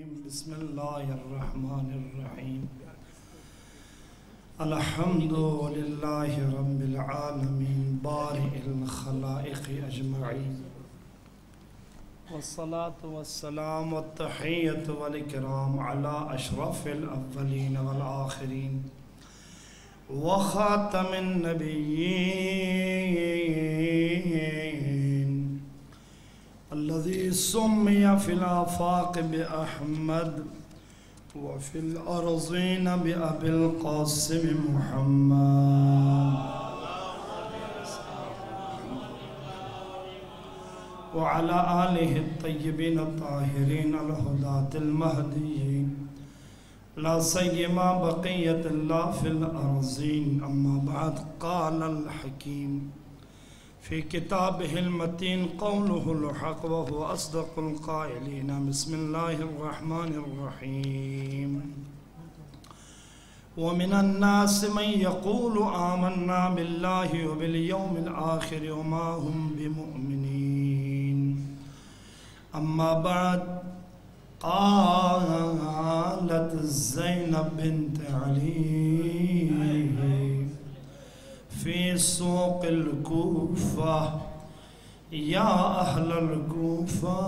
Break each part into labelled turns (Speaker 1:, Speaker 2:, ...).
Speaker 1: الرجيم بسم الله الرحمن الرحيم. الحمد لله رب العالمين. بارئ الخلائق أجمعين. والصلاة والسلام والتحية والإكرام على أشرف الأولين والآخرين. وخاتم النبيين. الذي سمي في الآفاق بأحمد وفي الأرضين بأبي القاسم محمد. وعلى آله الطيبين الطاهرين الهداة المهديين. لا سيما بقية الله في الأرضين. أما بعد، قال الحكيم. في كتابه المتين قوله الحق وهو أصدق القائلين. بسم الله الرحمن الرحيم. ومن الناس من يقول آمنا بالله وباليوم الآخر وما هم بمؤمنين. أما بعد قالت زينب بنت علي. في سوق الكوفة يا أهل الكوفة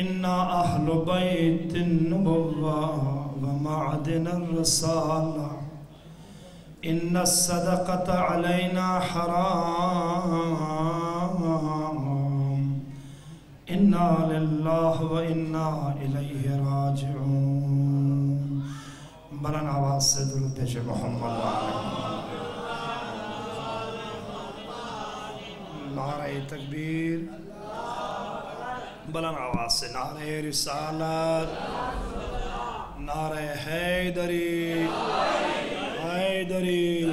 Speaker 1: إنا أهل بيت النبوة ومعدن الرسالة إن الصدقة علينا حرام۔ إنا لله وإنا إليه راجعون۔ بلن آواز سے درود پیش محمد نعرہ تکبیر بلن آواز سے نعرہ رسالت نعرہ حیدری حیدری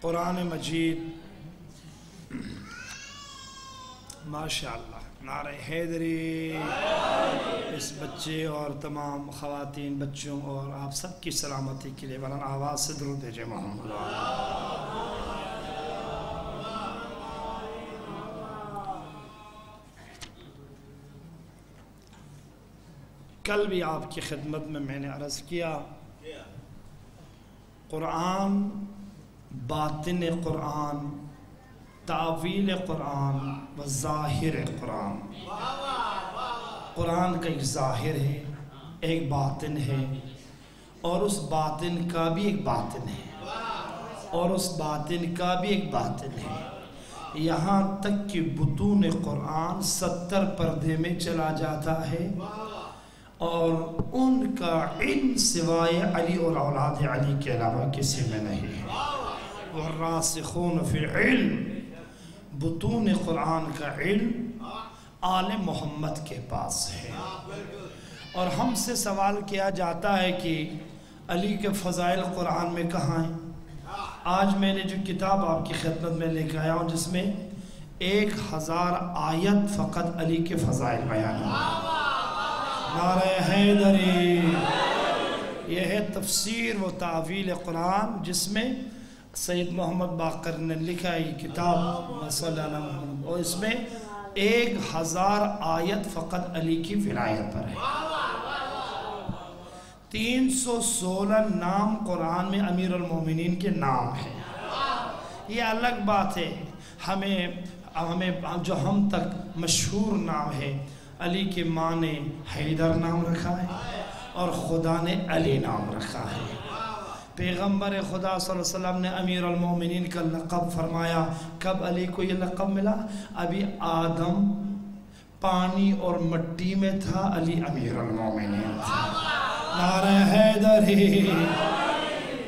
Speaker 1: قرآن مجید ماشاءاللہ نعرہ حیدری۔ اس بچے اور تمام خواتین بچوں اور آپ سب کی سلامتی کے لیے بلن آواز سے درود دیجیے محمد۔ کل بھی آپ کی خدمت میں میں نے عرض کیا، قرآن، باطن قرآن تعویل قرآن و ظاہر قرآن۔ قرآن کا ایک ظاہر ہے، ایک باطن ہے، اور اس باطن کا بھی ایک باطن ہے۔ اور اس باطن کا بھی ایک باطن ہے۔ یہاں تک کہ بطون قرآن ستر پردے میں چلا جاتا ہے، اور ان کا علم سوائے علی اور اولاد علی کے علاوہ کسی میں نہیں ہے۔ والراسخون فی علم بطون قرآن کا علم آل محمد کے پاس ہے۔ اور ہم سے سوال کیا جاتا ہے کہ علی کے فضائل قرآن میں کہاں ہیں؟ آج میں نے جو کتاب آپ کی خدمت میں لے کے آیا ہوں، جس میں ایک ہزار آیت فقط علی کے فضائل بیان ہیں نعرہ حیدری یہ ہے تفسیر و تعویل قرآن، جس میں سید محمد باقر نے لکھا یہ کتاب صلی اللہ علیہ اور اس میں ایک ہزار آیت فقط علی کی ولایت پر ہے۔ تین سو سولہ نام قرآن میں امیر المومنین کے نام ہیں۔ یہ الگ بات ہے۔ ہمیں ہمیں جو ہم تک مشہور نام ہے، علی کے ماں نے حیدر نام رکھا ہے اور خدا نے علی نام رکھا ہے۔ پیغمبر خدا صلی اللہ علیہ وسلم نے امیر المومنین کا لقب فرمایا۔ کب علی کو یہ لقب ملا؟ ابھی آدم پانی اور مٹی میں تھا، علی امیر المومنین تھا۔ نعرہ حیدری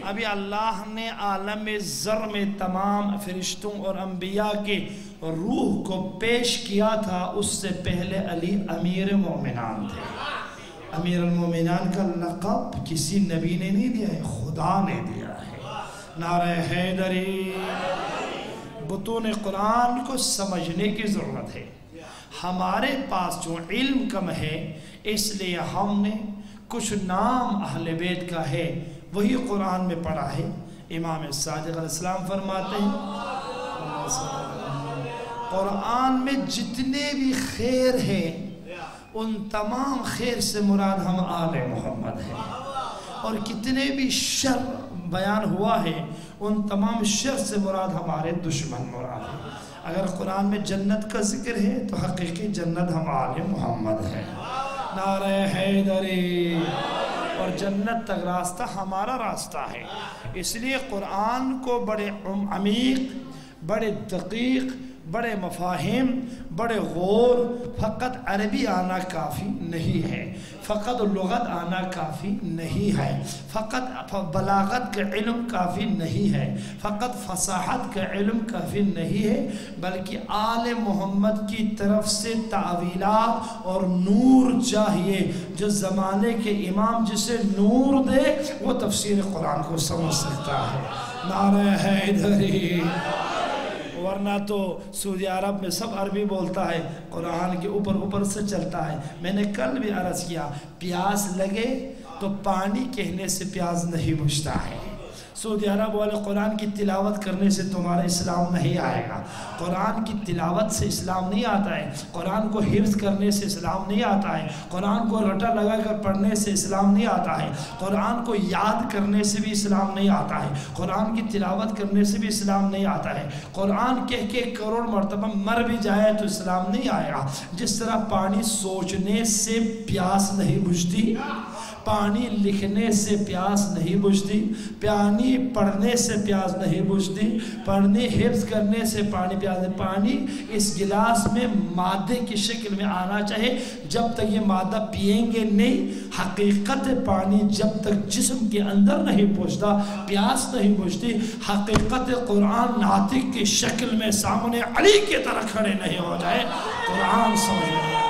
Speaker 1: ابھی اللہ نے عالم ذر میں تمام فرشتوں اور انبیاء کے روح کو پیش کیا تھا، اس سے پہلے علی امیر مومنان تھے۔ امیر المومنان کا لقب کسی نبی نے نہیں دیا ہے، خدا نے دیا ہے۔ نعرہ حیدری۔ بطون قرآن کو سمجھنے کی ضرورت ہے۔ ہمارے پاس جو علم کم ہے، اس لیے ہم نے کچھ نام اہل بیت کا ہے، وہی قرآن میں پڑھا ہے۔ امام صادق علیہ السلام فرماتے ہیں، قرآن میں جتنے بھی خیر ہیں ان تمام خیر سے مراد ہم آل محمد ہیں۔ اور کتنے بھی شر بیان ہوا ہے، ان تمام شر سے مراد ہمارے دشمن مراد ہیں۔ اگر قرآن میں جنت کا ذکر ہے، تو حقیقی جنت ہم آل محمد ہے نعرہ حیدری اور جنت تک راستہ ہمارا راستہ ہے۔ اس لیے قرآن کو بڑے عمیق، بڑے دقیق بڑے مفاہم، بڑے غور، فقط عربی آنا کافی نہیں ہے۔ فقط لغت آنا کافی نہیں ہے۔ فقط بلاغت کا علم کافی نہیں ہے۔ فقط فصاحت کا علم کافی نہیں ہے، بلکہ آل محمد کی طرف سے تعویلات اور نور چاہیے۔ جو زمانے کے امام جسے نور دے، وہ تفسیر قرآن کو سمجھ سکتا ہے۔ نعرہ حیدری۔ ورنہ تو سعودی عرب میں سب عربی بولتا ہے، قرآن کے اوپر اوپر سے چلتا ہے۔ میں نے کل بھی عرض کیا، پیاس لگے تو پانی کہنے سے پیاس نہیں بجھتا ہے۔ سعودی عرب والے قرآن کی تلاوت کرنے سے تمہارا اسلام نہیں آئے گا۔ قرآن کی تلاوت سے اسلام نہیں آتا ہے۔ قرآن کو حفظ کرنے سے اسلام نہیں آتا ہے۔ قرآن کو رٹا لگا کر پڑھنے سے اسلام نہیں آتا ہے۔ قرآن کو یاد کرنے سے بھی اسلام نہیں آتا ہے۔ قرآن کی تلاوت کرنے سے بھی اسلام نہیں آتا ہے۔ قرآن کہہ کے کروڑ مرتبہ مر بھی جائے تو اسلام نہیں آئے گا۔ جس طرح پانی سوچنے سے پیاس نہیں بجھتی۔ پانی لکھنے سے پیاس نہیں بجھتی پانی پڑھنے سے پیاس نہیں بجھتی، پڑھنے، حفظ کرنے سے پانی پیاس نہیں، پانی اس گلاس میں مادے کی شکل میں آنا چاہے جب تک یہ مادہ پئیں گے نہیں، حقیقت پانی جب تک جسم کے اندر نہیں پہنچتا پیاس نہیں بجھتی، حقیقت قرآن ناطق کی شکل میں سامنے علی کی طرح کھڑے نہیں ہو جائے۔ قرآن سمجھ میں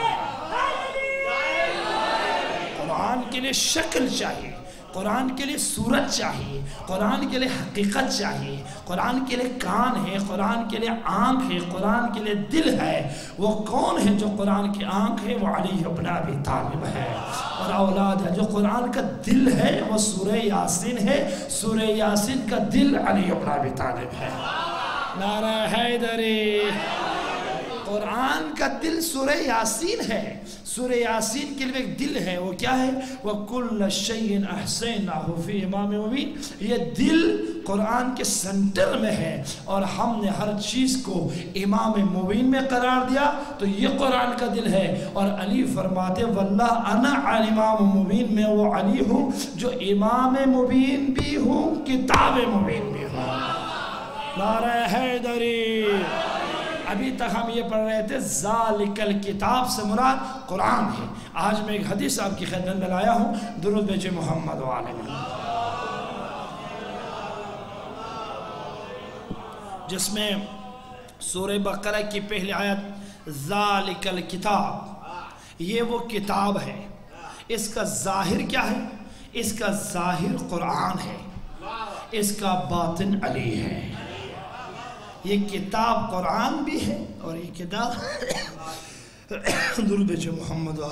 Speaker 1: قرآن کے لیے شکل چاہیے، قرآن کے لیے صورت چاہیے، قرآن کے لیے حقیقت چاہیے، قرآن کے لیے کان ہے، قرآن کے لیے آنکھ ہے، قرآن کے لیے دل ہے، وہ کون ہے جو قرآن کی آنکھ ہے؟ وہ علی ابن ابی طالب ہے۔ اور اولاد ہے جو قرآن کا دل ہے، وہ سورہ یاسین ہے۔ سورہ یاسین کا دل علی ابن ابی طالب ہے۔ نعرہ حیدری۔ قرآن کا دل سورہ یاسین ہے۔ سورہ یاسین کے لیے ایک دل ہے۔ وہ کیا ہے؟ وَكُلَّ شَيْءٍ أَحْسَيْنَاهُ فِي امام مبین یہ دل قرآن کے سنٹر میں ہے۔ اور ہم نے ہر چیز کو امام مبین میں قرار دیا۔ تو یہ قرآن کا دل ہے۔ اور علی فرماتے واللہ انا امام مبین میں، وہ علی ہوں جو امام مبین بھی ہوں، کتاب مبین بھی ہوں۔ نعرہ حیدری۔ ابھی تک ہم یہ پڑھ رہے تھے، ذالک الکتاب سے مراد قرآن ہے۔ آج میں ایک حدیث آپ کی خدمت میں لایا ہوں، درود بیچے محمد و عالم جس میں سورہ بقرہ کی پہلی آیت، ذالک الکتاب، یہ وہ کتاب ہے۔ اس کا ظاہر کیا ہے؟ اس کا ظاہر قرآن ہے۔ اس کا باطن علی ہے۔ یہ کتاب قرآن بھی ہے اور یہ کتاب درود جی محمد و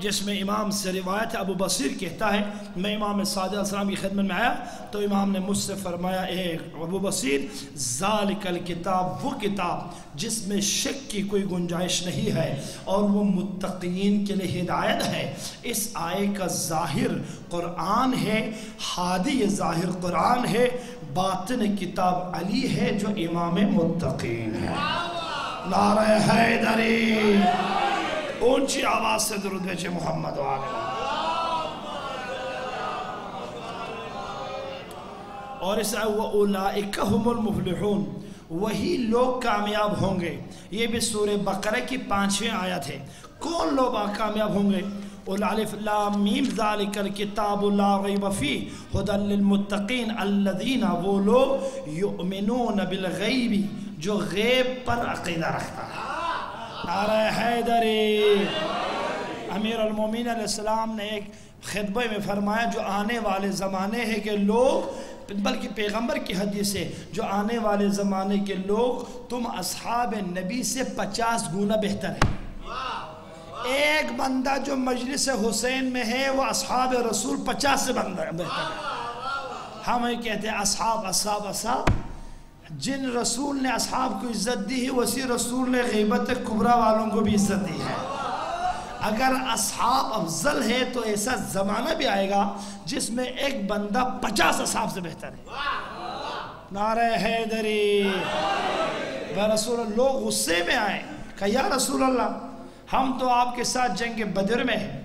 Speaker 1: جس میں امام سے روایت ہے، ابو بصیر کہتا ہے، میں امام صادق علیہ السلام کی خدمت میں آیا تو امام نے مجھ سے فرمایا، اے ابو بصیر، ذالک الکتاب، وہ کتاب جس میں شک کی کوئی گنجائش نہیں ہے اور وہ متقین کے لیے ہدایت ہے۔ اس آئے کا ظاہر قرآن ہے حادی ظاہر قرآن ہے، باطن کتاب علی ہے جو امام متقین ہے۔ نعرہ حیدری۔ اونچی آواز سے درود بیچے محمد و آلہ اور اس آئے وَأُولَئِكَ هُمُ الْمُفْلِحُونَ، وہی لوگ کامیاب ہوں گے۔ یہ بھی سورہ بقرہ کی پانچویں آیت ہے۔ کون لوگ کامیاب ہوں گے؟ الالف لام میم، ذالک الکتاب لا غیب فی ہدن للمتقین الذین، وہ لوگ یؤمنون بالغیب، جو غیب پر عقیدہ رکھتا ہے۔ نعرہ حیدری۔ امیر المومین علیہ السلام نے ایک خطبہ میں فرمایا، جو آنے والے زمانے ہیں کہ لوگ، بلکہ پیغمبر کی حدیث ہے، جو آنے والے زمانے کے لوگ، تم اصحاب نبی سے پچاس گنا بہتر ہے ایک بندہ جو مجلس حسین میں ہے، وہ اصحاب رسول پچاس سے بندہ بہتر ہے۔ ہمیں کہتے ہیں، اصحاب اصحاب اصحاب۔ جن رسول نے اصحاب کو عزت دی ہے وسی رسول نے غیبت کبرا والوں کو بھی عزت دی ہے۔ اگر اصحاب افضل ہے تو ایسا زمانہ بھی آئے گا جس میں ایک بندہ پچاس اصحاب سے بہتر ہے۔ نعرہ حیدری۔ بے رسول اللہ، لوگ غصے میں آئے، کہ یا رسول اللہ، ہم تو آپ کے ساتھ جنگ بدر میں ہیں،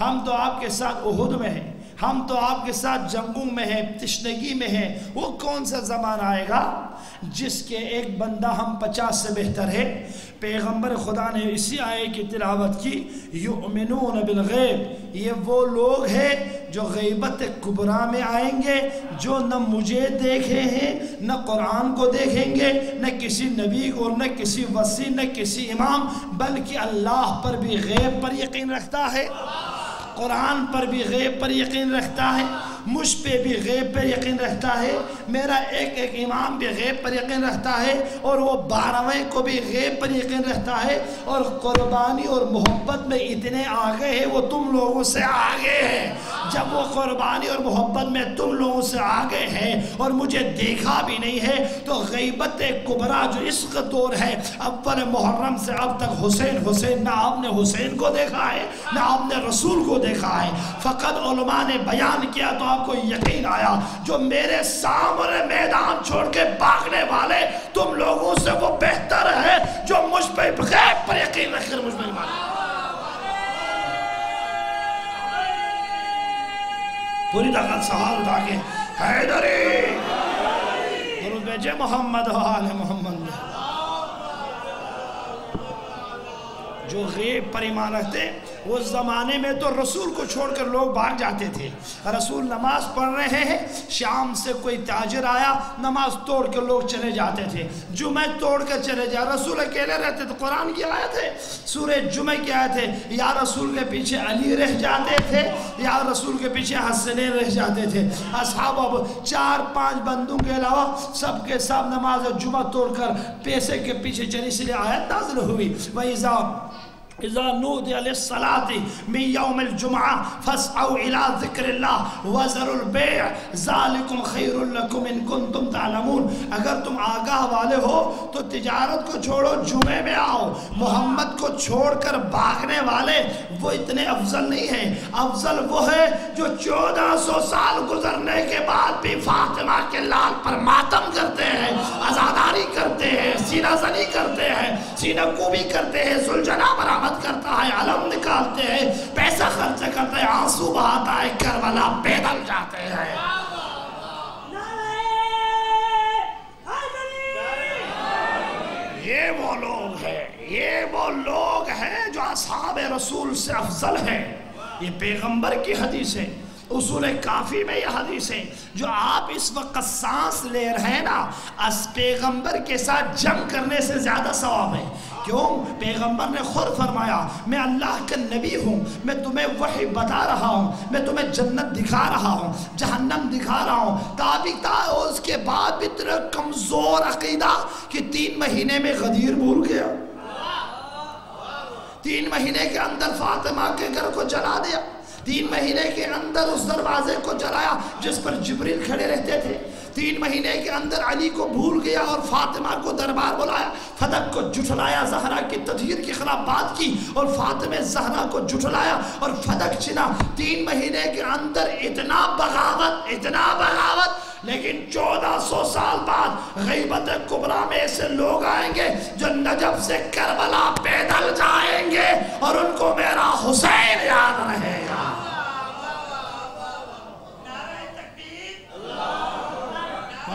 Speaker 1: ہم تو آپ کے ساتھ احد میں ہیں۔ ہم تو آپ کے ساتھ جنگوں میں ہیں، تشنگی میں ہیں۔ وہ کون سا زمان آئے گا جس کے ایک بندہ ہم پچاس سے بہتر ہے؟ پیغمبر خدا نے اسی آئے کی تلاوت کی، یؤمنون بالغیب۔ یہ وہ لوگ ہیں جو غیبت کبرا میں آئیں گے، جو نہ مجھے دیکھے ہیں، نہ قرآن کو دیکھیں گے، نہ کسی نبی کو نہ کسی وسیع، نہ کسی امام، بلکہ اللہ پر بھی غیب پر یقین رکھتا ہے۔ قرآن پر بھی غیب پر یقین رکھتا ہے، مجھ پہ بھی غیب پر یقین رکھتا ہے، میرا ایک ایک امام بھی غیب پر یقین رکھتا ہے اور وہ بارہویں کو بھی غیب پر یقین رکھتا ہے اور قربانی اور محبت میں اتنے آگے ہیں، وہ تم لوگوں سے آگے ہیں۔ جب وہ قربانی اور محبت میں تم لوگوں سے آگے ہیں اور مجھے دیکھا بھی نہیں ہے، تو غیبت کبرا جو عشق دور ہے، اول محرم سے اب تک حسین حسین نہ آپ نے حسین کو دیکھا ہے، نہ آپ نے رسول کو دیکھا ہے۔ فقط علماء نے بیان کیا تو آپ کو یقین آیا، جو میرے سامنے میدان چھوڑ کے باغنے والے تم لوگوں سے وہ بہتر ہے جو مجھ پہ غیب پر یقین رکھ کر مجھ پہ ایمان پوری طاقت سہار اٹھا کے حیدری۔ درود بیجے محمد و آل محمد۔ جو غیب پر ایمان رکھتے وہ زمانے میں تو رسول کو چھوڑ کر لوگ بھاگ جاتے تھے۔ رسول نماز پڑھ رہے ہیں، شام سے کوئی تاجر آیا، نماز توڑ کے لوگ چلے جاتے تھے۔ جمعہ توڑ کے چلے جا، رسول اکیلے رہتے تھے، قرآن کی آئے تھے سورہ جمعہ کی آئے تھے یا رسول کے پیچھے علی رہ جاتے تھے، یا رسول کے پیچھے حسنے رہ جاتے تھے۔ اصحاب اب چار پانچ بندوں کے علاوہ سب کے سب نماز جمعہ توڑ کر پیسے کے پیچھے چلی اس لیے آیت نازل ہوئی۔ وَإِذَا اذا نودي للصلاة من يوم الجمعة فاسعوا الى ذكر الله وذروا البيع ذلكم خير لكم ان كنتم تعلمون اگر تم آگاہ والے ہو تو تجارت کو چھوڑو جمعے میں آؤ محمد کو چھوڑ کر بھاگنے والے وہ اتنے افضل نہیں ہیں افضل وہ ہے جو چودہ سو سال گزرنے کے بعد بھی فاطمہ کے لال پر ماتم کرتے ہیں ازاداری کرتے ہیں، سینہ زنی کرتے ہیں، سینہ کوبی کرتے ہیں سلجنہ برآمد کرتا ہے، علم نکالتے ہیں، پیسہ خرچ کرتے ہیں، آنسو بہاتا ہے، کربلا پیدل جاتے ہیں۔ یہ وہ لوگ ہیں، یہ وہ لوگ ہیں جو اصحاب رسول سے افضل ہیں۔ یہ پیغمبر کی حدیث ہے۔ اصول کافی میں یہ حدیث ہے جو آپ اس وقت سانس لے رہے ہیں نا، اس پیغمبر کے ساتھ جنگ کرنے سے زیادہ ثواب ہے۔ کیوں؟ پیغمبر نے خود فرمایا، میں اللہ کا نبی ہوں، میں تمہیں وحی بتا رہا ہوں، میں تمہیں جنت دکھا رہا ہوں، جہنم دکھا رہا ہوں۔ تابق تا اس کے بعد بھی اتنا کمزور عقیدہ کہ تین مہینے میں غدیر بھول گیا۔ تین مہینے کے اندر فاطمہ کے گھر کو جلا دیا۔ تین مہینے کے اندر اس دروازے کو جلایا جس پر جبریل کھڑے رہتے تھے۔ تین مہینے کے اندر علی کو بھول گیا اور فاطمہ کو دربار بلایا۔ فدق کو جھٹلایا، زہرا کی تدھیر کے خلاف بات کی اور فاطمہ زہرا کو جھٹلایا اور فدق چنا۔ تین مہینے کے اندر اتنا بغاوت اتنا بغاوت۔ لیکن چودہ سو سال بعد غیبت کبرا میں ایسے لوگ آئیں گے جو نجب سے کربلا پیدل جائیں گے اور ان کو میرا حسین یاد رہے گا۔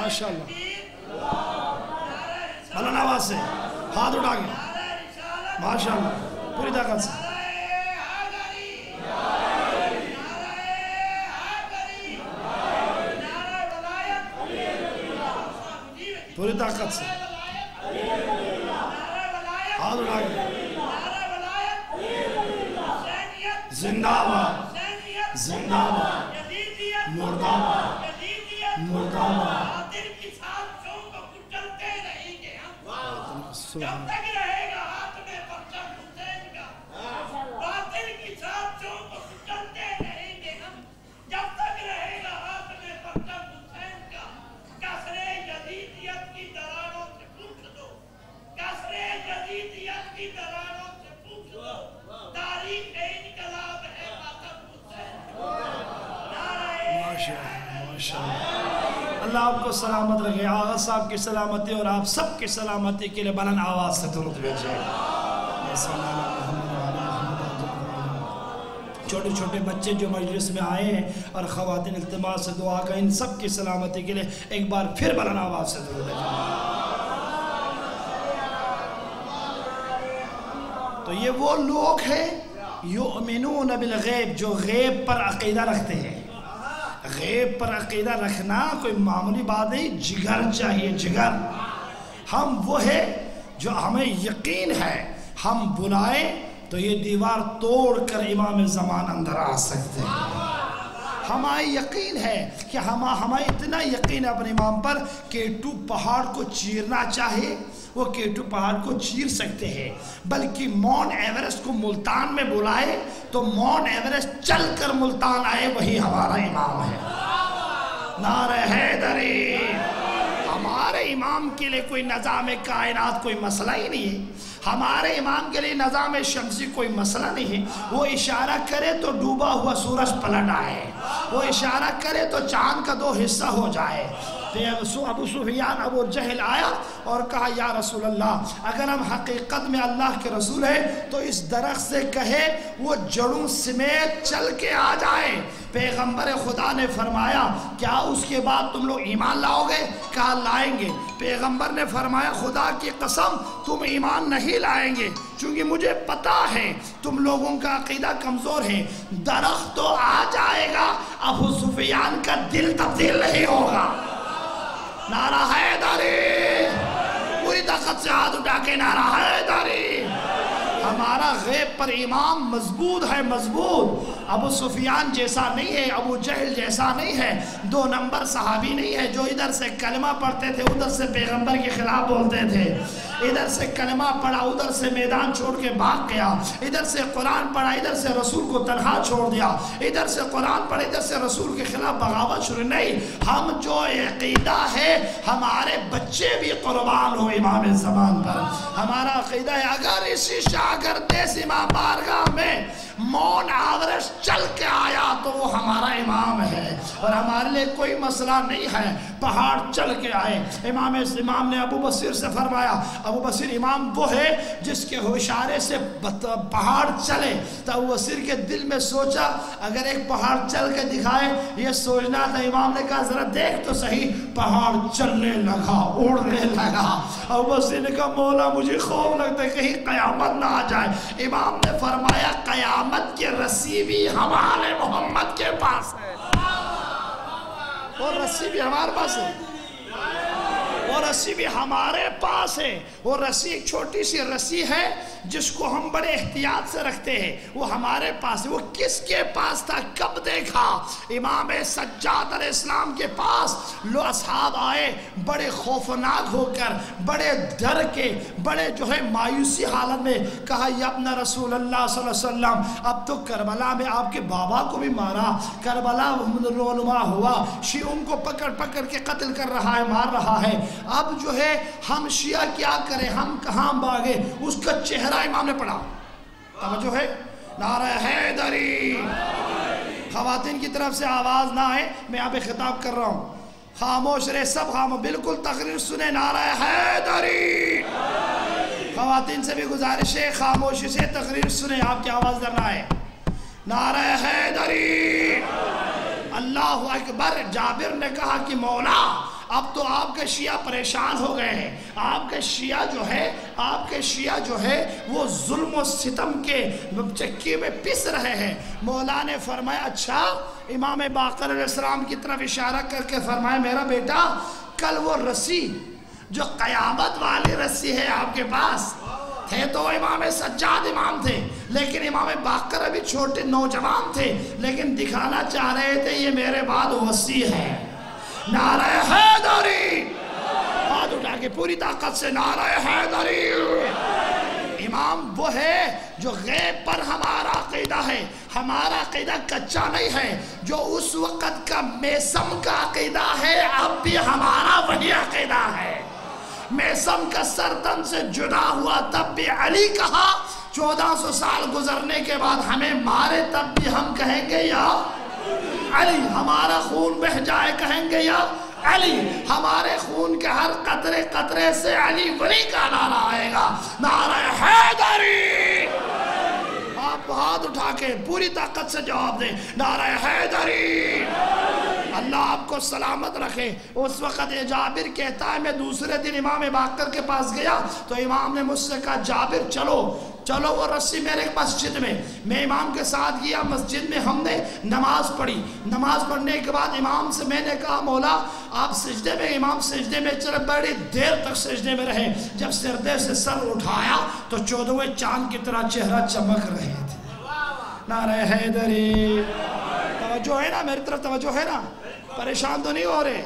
Speaker 1: ماشاءاللہ۔ بلند آواز سے ہاتھ اٹھا کے۔ ماشاءاللہ، پوری طاقت سے۔ پوری طاقت سے۔ ہاتھ اٹھا کے۔ زندہ باد زندہ باد
Speaker 2: کو سلامت رکھے آغا صاحب کی سلامتی اور آپ سب کی سلامتی کے لیے بلند آواز
Speaker 1: سے درود بھیجے چھوٹے چھوٹے بچے جو مجلس میں آئے ہیں اور خواتین التماس سے دعا کا ان سب کی سلامتی کے لیے ایک بار پھر بلند آواز سے درود بھیجے تو یہ وہ لوگ ہیں یؤمنون بالغیب جو غیب پر عقیدہ رکھتے ہیں۔ غیب پر عقیدہ رکھنا کوئی معمولی بات نہیں، جگر چاہیے، جگر۔ ہم وہ ہے جو ہمیں یقین ہے، ہم بلائے تو یہ دیوار توڑ کر امام زمان اندر آ سکتے ہیں۔ ہمارا یقین ہے کہ ہمیں اتنا یقین ہے اپنے امام پر کیٹو پہاڑ کو چیرنا چاہے، وہ کیٹو پہاڑ کو چیر سکتے ہیں۔ بلکہ مون ایورس کو ملتان میں بلائے تو مون ایورس چل کر ملتان آئے، وہی ہمارا امام ہے۔ نعرہ حیدری۔ ہمارے امام کے لیے کوئی نظام کائنات کوئی مسئلہ ہی نہیں ہے۔ ہمارے امام کے لیے نظام شمسی کوئی مسئلہ نہیں ہے۔ وہ اشارہ کرے تو ڈوبا ہوا سورج پلٹ آئے۔ وہ اشارہ کرے تو چاند کا دو حصہ ہو جائے۔ ابو سفیان ابو جہل آیا اور کہا، یا رسول اللہ، اگر ہم حقیقت میں اللہ کے رسول ہیں، تو اس درخت سے کہے، وہ جڑوں سمیت چل کے آ جائیں پیغمبر خدا نے فرمایا، کیا اس کے بعد تم لوگ ایمان لاؤ گے؟ کہا، لائیں گے۔ پیغمبر نے فرمایا، خدا کی قسم، تم ایمان نہیں لائیں گے، چونکہ مجھے پتا ہے، تم لوگوں کا عقیدہ کمزور ہے۔ درخت تو آ جائے گا، ابو سفیان کا دل تبدیل نہیں ہوگا۔ نعرہ حیدری۔ پوری طاقت سے ہاتھ اٹھا کے نعرہ حیدری۔ ہمارا غیب پر امام مضبوط ہے، مضبوط۔ ابو سفیان جیسا نہیں ہے، ابو جہل جیسا نہیں ہے۔ دو نمبر صحابی نہیں ہے جو ادھر سے کلمہ پڑھتے تھے، ادھر سے پیغمبر کے خلاف بولتے تھے۔ ادھر سے کلمہ پڑھا، ادھر سے میدان چھوڑ کے بھاگ گیا۔ ادھر سے قرآن پڑھا، ادھر سے رسول کو تنہا چھوڑ دیا۔ ادھر سے قرآن پڑھا، ادھر سے رسول کے خلاف بغاوت شروع۔ نہیں، ہم جو عقیدہ ہے، ہمارے بچے بھی قربان ہو امام زمان پر۔ ہمارا عقیدہ ہے، اگر اسی شاگردیس امام بارگاہ میں مون آدرس چل کے آیا تو وہ ہمارا امام ہے اور ہمارے لیے کوئی مسئلہ نہیں ہے۔ پہاڑ چل کے آئے۔ امام امام نے ابو بصیر سے فرمایا، ابو بصیر امام وہ ہے جس کے ہوشارے سے پہاڑ چلے۔ تو ابو بصیر کے دل میں سوچا، اگر ایک پہاڑ چل کے دکھائے، یہ سوچنا تھا امام نے کہا، ذرا دیکھ تو صحیح، پہاڑ چلنے لگا، اڑنے لگا۔ ابو نے کہا مولا مجھے خوف لگتا ہے کہیں قیامت نہ آ جائے۔ امام نے فرمایا، قیامت کے رسی بھی ہمارے محمد کے پاس ہے۔ وہ رسی بھی ہمارے پاس ہے۔ وہ رسی بھی ہمارے پاس ہے۔ وہ رسی ایک چھوٹی سی رسی ہے۔ جس کو ہم بڑے احتیاط سے رکھتے ہیں، وہ ہمارے پاس وہ کس کے پاس تھا؟ کب دیکھا؟ امام سجاد علیہ السلام کے پاس لو اصحاب آئے، بڑے خوفناک ہو کر، بڑے ڈر کے، بڑے جو ہے مایوسی حالت میں کہا، یا اپنا رسول اللہ صلی اللہ علیہ وسلم، اب تو کربلا میں آپ کے بابا کو بھی مارا۔ کربلا رونما ہوا شیعوں کو پکڑ پکڑ کے قتل کر رہا ہے، مار رہا ہے۔ اب جو ہے، ہم شیعہ کیا کریں؟ ہم کہاں باغے اس کا چہرہ پڑھا امام نے پڑھا۔ توجہ ہے؟ نعرہ حیدری۔ خواتین کی طرف سے آواز نہ آئے، میں آپ خطاب کر رہا ہوں۔ خاموش رہے، سب خاموش بلکل تقریر سنے نعرہ حیدری۔ خواتین سے بھی گزارش ہے خاموش اسے تقریر سنے آپ کی آواز در نہ آئے۔ نعرہ حیدری۔ اللہ اکبر، جابر نے کہا کہ مولا اب تو آپ کے شیعہ پریشان ہو گئے ہیں۔ آپ کے شیعہ جو ہے، آپ کے شیعہ جو ہے، وہ ظلم و ستم کے چکی میں پس رہے ہیں۔ مولا نے فرمایا اچھا امام باقر علیہ السلام کی طرف اشارہ کر کے فرمایا، میرا بیٹا، کل وہ رسی، جو قیامت والی رسی ہے آپ کے پاس، تھے تو امام سجاد امام تھے، لیکن امام باقر ابھی چھوٹے نوجوان تھے، لیکن دکھانا چاہ رہے تھے، یہ میرے بعد وسیع ہے۔ نعرہ حیدری۔ ہاتھ اٹھا کے پوری طاقت سے نعرہ حیدری۔ امام وہ ہے جو غیب پر ہمارا عقیدہ ہے، ہمارا عقیدہ کچا نہیں ہے، جو اس وقت کا میسم کا عقیدہ ہے، اب بھی ہمارا وہی عقیدہ ہے۔ میسم کا سرتن سے جدا ہوا تب بھی علی کہا، چودہ سو سال گزرنے کے بعد ہمیں مارے تب بھی ہم کہیں گے یا علی ہمارا خون بہ جائے کہیں گے یا علی ہمارے خون کے ہر قطرے قطرے سے علی ولی کا نعرہ آئے گا۔ نعرہ حیدری۔ آپ ہاتھ اٹھا کے پوری طاقت سے جواب دیں۔ نعرہ حیدری۔ اللہ آپ کو سلامت رکھے۔ اس وقت یہ جابر کہتا ہے، میں دوسرے دن امام باقر کے پاس گیا تو امام نے مجھ سے کہا، جابر چلو چلو وہ رسی میرے مسجد میں۔ میں امام کے ساتھ گیا، مسجد میں ہم نے نماز پڑھی۔ نماز پڑھنے کے بعد امام سے میں نے کہا، مولا، آپ سجدے میں، امام سجدے میں چلے، بڑی دیر تک سجدے میں رہے۔ جب سردے سے سر اٹھایا تو چودوے چاند کی طرح چہرہ چمک رہے تھے۔ نعرہ حیدری. توجہ ہے نا میری طرف، توجہ ہے نا؟ پریشان تو نہیں ہو رہے؟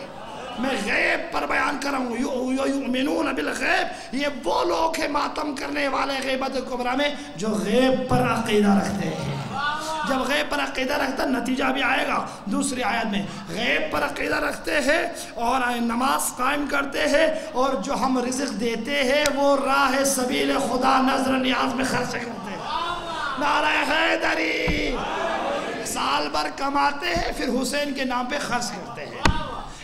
Speaker 1: میں غیب پر بیان کر رہا ہوں. یؤمنون بالغیب. یہ وہ لوگ ہیں ماتم کرنے والے غیبت کبرا میں جو غیب پر عقیدہ رکھتے ہیں. جب غیب پر عقیدہ رکھتا نتیجہ بھی آئے گا دوسری آیت میں. غیب پر عقیدہ رکھتے ہیں اور نماز قائم کرتے ہیں اور جو ہم رزق دیتے ہیں، وہ راہ سبیل خدا نظر نیاز میں خرچ کرتے ہیں. نعرہ حیدری۔ سال بھر کماتے ہیں، پھر حسین کے نام پہ خرچ کرتے ہیں۔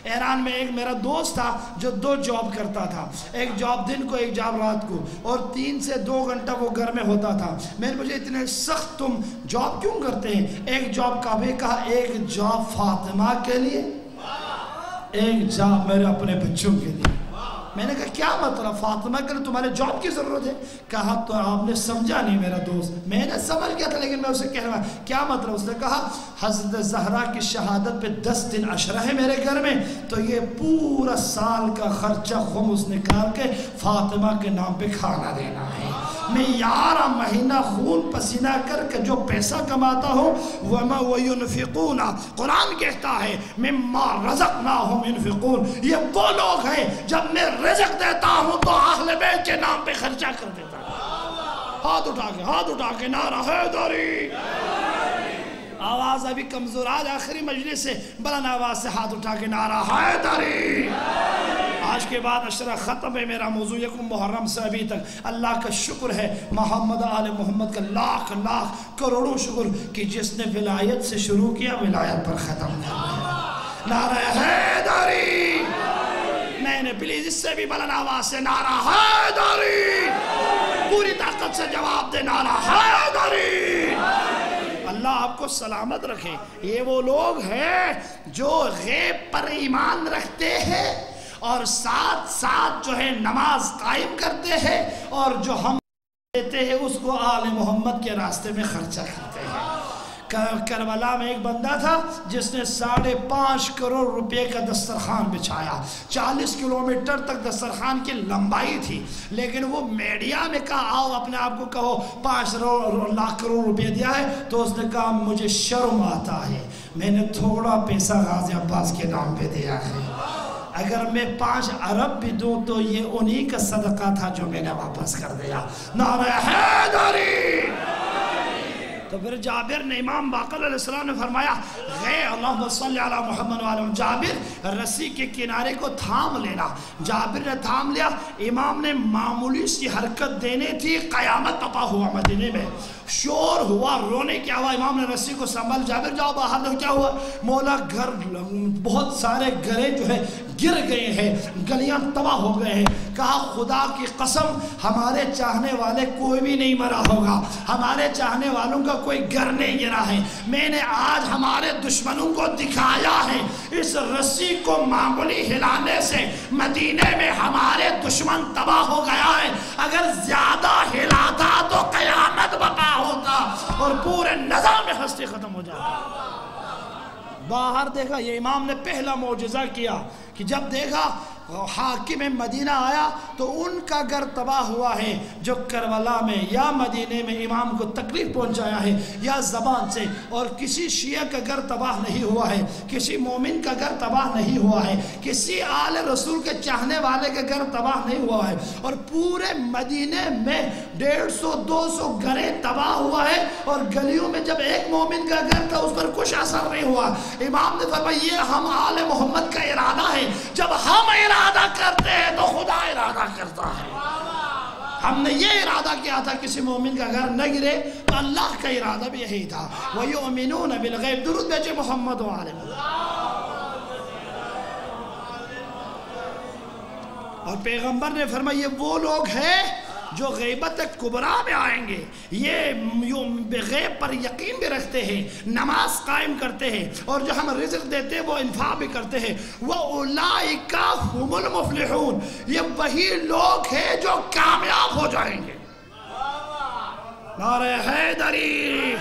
Speaker 1: ایران میں ایک میرا دوست تھا جو دو جاب کرتا تھا۔ ایک جاب دن کو، ایک جاب رات کو۔ اور تین سے دو گھنٹہ وہ گھر میں ہوتا تھا۔ میں نے مجھے اتنے سخت تم جاب کیوں کرتے ہیں؟ ایک جاب کا بھی کہا، ایک جاب فاطمہ کے لیے۔ ایک جاب میرے اپنے بچوں کے لیے۔ میں نے کہا، کیا مطلب فاطمہ کے لیے تمہارے جاب کی ضرورت ہے؟ کہا، تو آپ نے سمجھا نہیں میرا دوست. میں نے سمجھ گیا تھا لیکن میں اسے کہہ رہا کیا مطلب؟ اس نے کہا، حضرت زہرا کی شہادت پہ دس دن عشرہ ہے میرے گھر میں، تو یہ پورا سال کا خرچہ خمس نکال کے فاطمہ کے نام پہ کھانا دینا ہے۔ میں یارہ مہینہ خون پسینہ کر کے جو پیسہ کماتا ہوں، وَمَا وَيُنفِقُونَ۔ قرآن کہتا ہے، مِمَّا رَزَقْنَاهُمْ يُنفِقُونَ۔ یہ وہ لوگ ہیں، جب میں رزق دیتا ہوں تو اہل بیت کے نام پہ خرچہ کر دیتا ہوں ہاتھ اٹھا کے، ہاتھ اٹھا کے، نعرہ حیدری۔ آواز ابھی کمزور، آج آخری مجلس سے بلند آواز سے ہاتھ اٹھا کے، نعرہ حیدری۔ آج کے بعد عشرہ ختم ہے میرا موضوع، یکم محرم سے ابھی تک۔ اللہ کا شکر ہے، محمد آل محمد کا لاکھ لاکھ کروڑوں شکر کہ جس نے ولایت سے شروع کیا، ولایت پر ختم کر نعرہ حیدری۔ میں نے پلیز اس سے بھی بلند آواز سے نعرہ حیدری۔ پوری طاقت سے جواب دے، نعرہ حیدری۔ اللہ آپ کو سلامت رکھے۔ یہ وہ لوگ ہیں جو غیب پر ایمان رکھتے ہیں۔ اور ساتھ ساتھ جو ہے نماز قائم کرتے ہیں اور جو ہم دیتے ہیں، اس کو آل محمد کے راستے میں خرچہ کرتے ہیں۔ کربلا میں ایک بندہ تھا جس نے ساڑھے پانچ کروڑ روپے کا دسترخوان بچھایا۔ چالیس کلومیٹر تک دسترخوان کی لمبائی تھی، لیکن وہ میڈیا میں کہا، آؤ اپنے آپ کو کہو، پانچ لاکھ کروڑ روپے دیا ہے۔ تو اس نے کہا، مجھے شرم آتا ہے۔ میں نے تھوڑا پیسہ غازی عباس کے نام پہ دیا ہے۔ اگر میں پانچ عرب بھی دوں تو یہ انہی کا صدقہ تھا جو میں نے واپس کر دیا۔ نعرہ حیدری۔ تو پھر جابر نے امام باقر علیہ السلام نے فرمایا غیر اللہم صلی علی محمد وعلم جابر، رسی کے کنارے کو تھام لینا۔ جابر نے تھام لیا۔ امام نے معمولی سی حرکت دینے تھی۔ قیامت تپا ہوا مدینے میں۔ شور ہوا، رونے کیا ہوا امام نے رسی کو سنبھل جابر جاؤ، باہر کیا ہوا؟ مولا، گھر بہت سارے گھرے جو ہے گر گئے ہیں، گلیاں تباہ ہو گئے ہیں۔ کہا، خدا کی قسم، ہمارے چاہنے والے کوئی بھی نہیں مرا ہوگا۔ ہمارے چاہنے والوں کا کوئی گھر نہیں گرا ہے۔ میں نے آج ہمارے دشمنوں کو دکھایا ہے۔ اس رسی کو معمولی ہلانے سے مدینے میں ہمارے دشمن تباہ ہو گیا ہے۔ اگر زیادہ ہلاتا تو قیامت بقا ہوتا اور پورے نظام ہستی ختم ہو جاتا۔ باہر دیکھا یہ امام نے پہلا معجزہ کیا کہ جب دیکھا حاکم مدینہ آیا تو ان کا گھر تباہ ہوا ہے جو کربلا میں یا مدینہ میں امام کو تکلیف پہنچایا ہے یا زبان سے اور کسی شیعہ کا گھر تباہ نہیں ہوا ہے، کسی مومن کا گھر تباہ نہیں ہوا ہے، کسی آل رسول کے چاہنے والے کا گھر تباہ نہیں ہوا ہے۔ اور پورے مدینہ میں ڈیڑھ سو، دو سو گھریں تباہ ہوا ہے اور گلیوں میں جب ایک مومن کا گھر تھا، اس پر کچھ اثر نہیں ہوا۔ امام نے فرمایا، یہ ہم آل محمد کا ارادہ ہے۔ جب ہم ارادہ ارادہ کرتے ہیں تو خدا ارادہ کرتا ہے۔ ہم نے یہ ارادہ کیا تھا کسی مومن کا گھر نہ گرے تو اللہ کا ارادہ بھی یہی تھا۔ وَيُؤْمِنُونَ بِالْغَيْبِ۔ درود بیچے جی محمد و عالم اور پیغمبر نے فرمایا، یہ وہ لوگ ہیں جو غیبت کبرا میں آئیں گے، یہ غیب پر یقین بھی رکھتے ہیں، نماز قائم کرتے ہیں اور جو ہم رزق دیتے ہیں وہ انفاق بھی کرتے ہیں۔ وَأُولَئِكَ هُمُ الْمُفْلِحُونَ۔ یہ وہی لوگ ہیں جو کامیاب ہو جائیں گے۔ نعرہ حیدری۔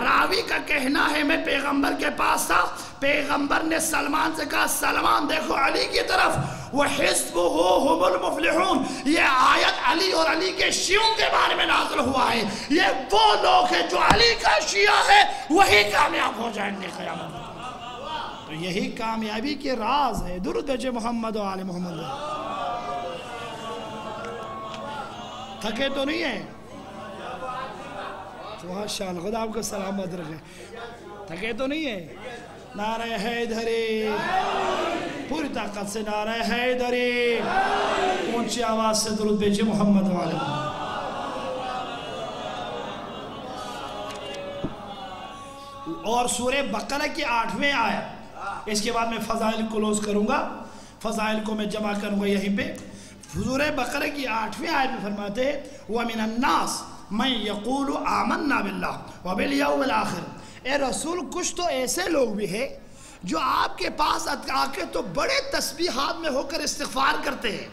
Speaker 1: راوی کا کہنا ہے، میں پیغمبر کے پاس تھا۔ پیغمبر نے سلمان سے کہا، سلمان، دیکھو علی کی طرف۔ وَحِسْبُهُ هُمُ الْمُفْلِحُونَ۔ یہ آیت علی اور علی کے شیعوں کے بارے میں نازل ہوا ہے۔ یہ وہ لوگ ہیں جو علی کا شیعہ ہے، وہی کامیاب ہو جائیں گے قیامت تو یہی کامیابی کے راز ہے درود بجے محمد و آل محمد۔ تھکے تو نہیں ہیں؟ ماشاء اللہ خدا آپ کو سلامت رکھے۔ تھکے تو نہیں ہیں؟ نعرہ حیدری۔ پوری طاقت سے نعرہ حیدری۔ اونچی آواز سے درود بیجی محمد والے۔ اور سورہ بقرہ کی آٹھویں آیت۔ اس کے بعد میں فضائل کلوز کروں گا۔ فضائل کو میں جمع کروں گا یہیں پہ۔ سورہ بقرہ کی آٹھویں آیت میں فرماتے ہیں، وَمِنَ النَّاسِ مَنْ يَقُولُ آمَنَّا بِاللَّهِ وَبِالْيَوْمِ الْآخِرِ اے رسول، کچھ تو ایسے لوگ بھی ہیں جو آپ کے پاس آ کے تو بڑے تسبیحات میں ہو کر استغفار کرتے ہیں۔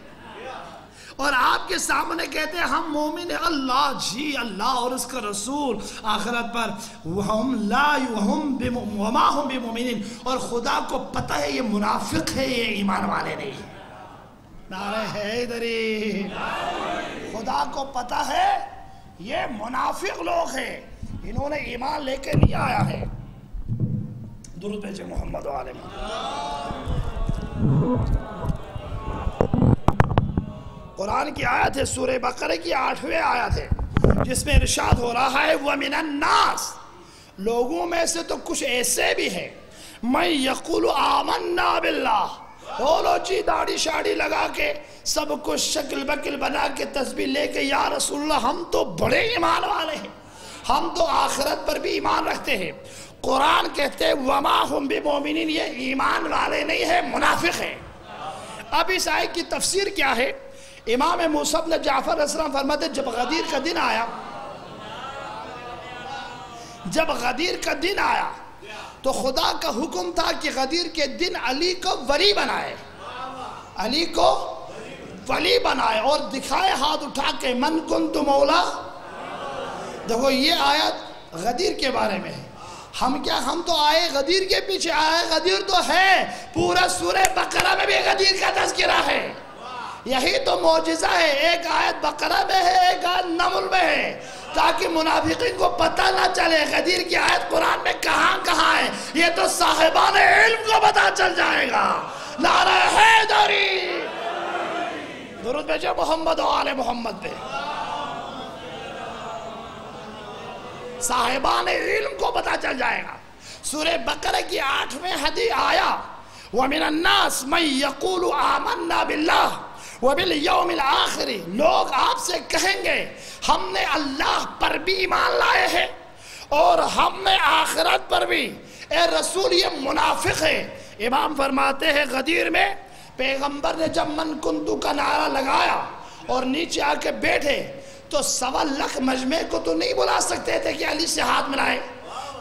Speaker 1: اور آپ کے سامنے کہتے ہیں، ہم مومن ہیں، اللہ جی اللہ اور اس کا رسول۔ آخرت پر وَهُمْ لَا يُهُمْ وَمَا هُمْ بِمُؤْمِنِينَ اور خدا کو پتہ ہے، یہ منافق ہے، یہ ایمان والے نہیں۔ نعرہ حیدری۔ خدا کو پتہ ہے یہ منافق لوگ ہیں، انہوں نے ایمان لے کے نہیں آیا ہے۔ درود بیچے محمد و عالم قرآن کی آیت ہے، سورہ بقرہ کی آٹھویں آیت ہے، جس میں ارشاد ہو رہا ہے، وَمِنَ النَّاسِ۔ لوگوں میں سے تو کچھ ایسے بھی ہیں۔ میں یقول آمنا باللہ۔ بولو جی داڑی شاڑی لگا کے سب کچھ شکل بکل بنا کے تسبیح لے کے یا رسول اللہ، ہم تو بڑے ایمان والے ہیں۔ ہم تو آخرت پر بھی ایمان رکھتے ہیں۔ قرآن کہتے ہیں، وما ہم بمومنین یہ ایمان والے نہیں ہیں، منافق ہیں۔ اب اس آیت کی تفسیر کیا ہے؟ امام موسیٰ نے جعفر اسلام فرماتے جب غدیر کا دن آیا، جب غدیر کا دن آیا تو خدا کا حکم تھا کہ غدیر کے دن علی کو ولی بنائے۔ علی کو ولی بنائے اور دکھائے ہاتھ اٹھا کے من کن تو مولا۔ دیکھو، یہ آیت غدیر کے بارے میں ہے۔ ہم کیا، ہم تو آئے غدیر کے پیچھے، آئے غدیر تو ہے۔ پورا سورہ بقرہ میں بھی غدیر کا تذکرہ ہے۔ یہی تو معجزہ ہے، ایک آیت بقرہ میں ہے، ایک آیت نمل میں ہے۔ تاکہ منافقین کو پتہ نہ چلے غدیر کی آیت قرآن میں کہاں کہاں ہے، یہ تو صاحبان علم کو پتہ چل جائے گا۔ نعرہ حیدری۔ درود بیجے محمد و آل محمد پہ۔ صاحبان علم کو پتہ چل جائے گا۔ سورہ بقرہ کی آٹھویں حدیث آیا، وَمِنَ النَّاسِ مَنْ يَقُولُ آمَنَّا بِاللَّهِ۔ وَبِالْيَوْمِ الْآخِرِ لوگ آپ سے کہیں گے، ہم نے اللہ پر بھی ایمان لائے ہیں اور ہم نے آخرت پر بھی۔ اے رسول، یہ منافق ہے امام فرماتے ہیں، غدیر میں پیغمبر نے جب من کنتو کا نعرہ لگایا اور نیچے آ کے بیٹھے، تو سوا لکھ مجمع کو تو نہیں بلا سکتے تھے کہ علی سے ہاتھ ملائے۔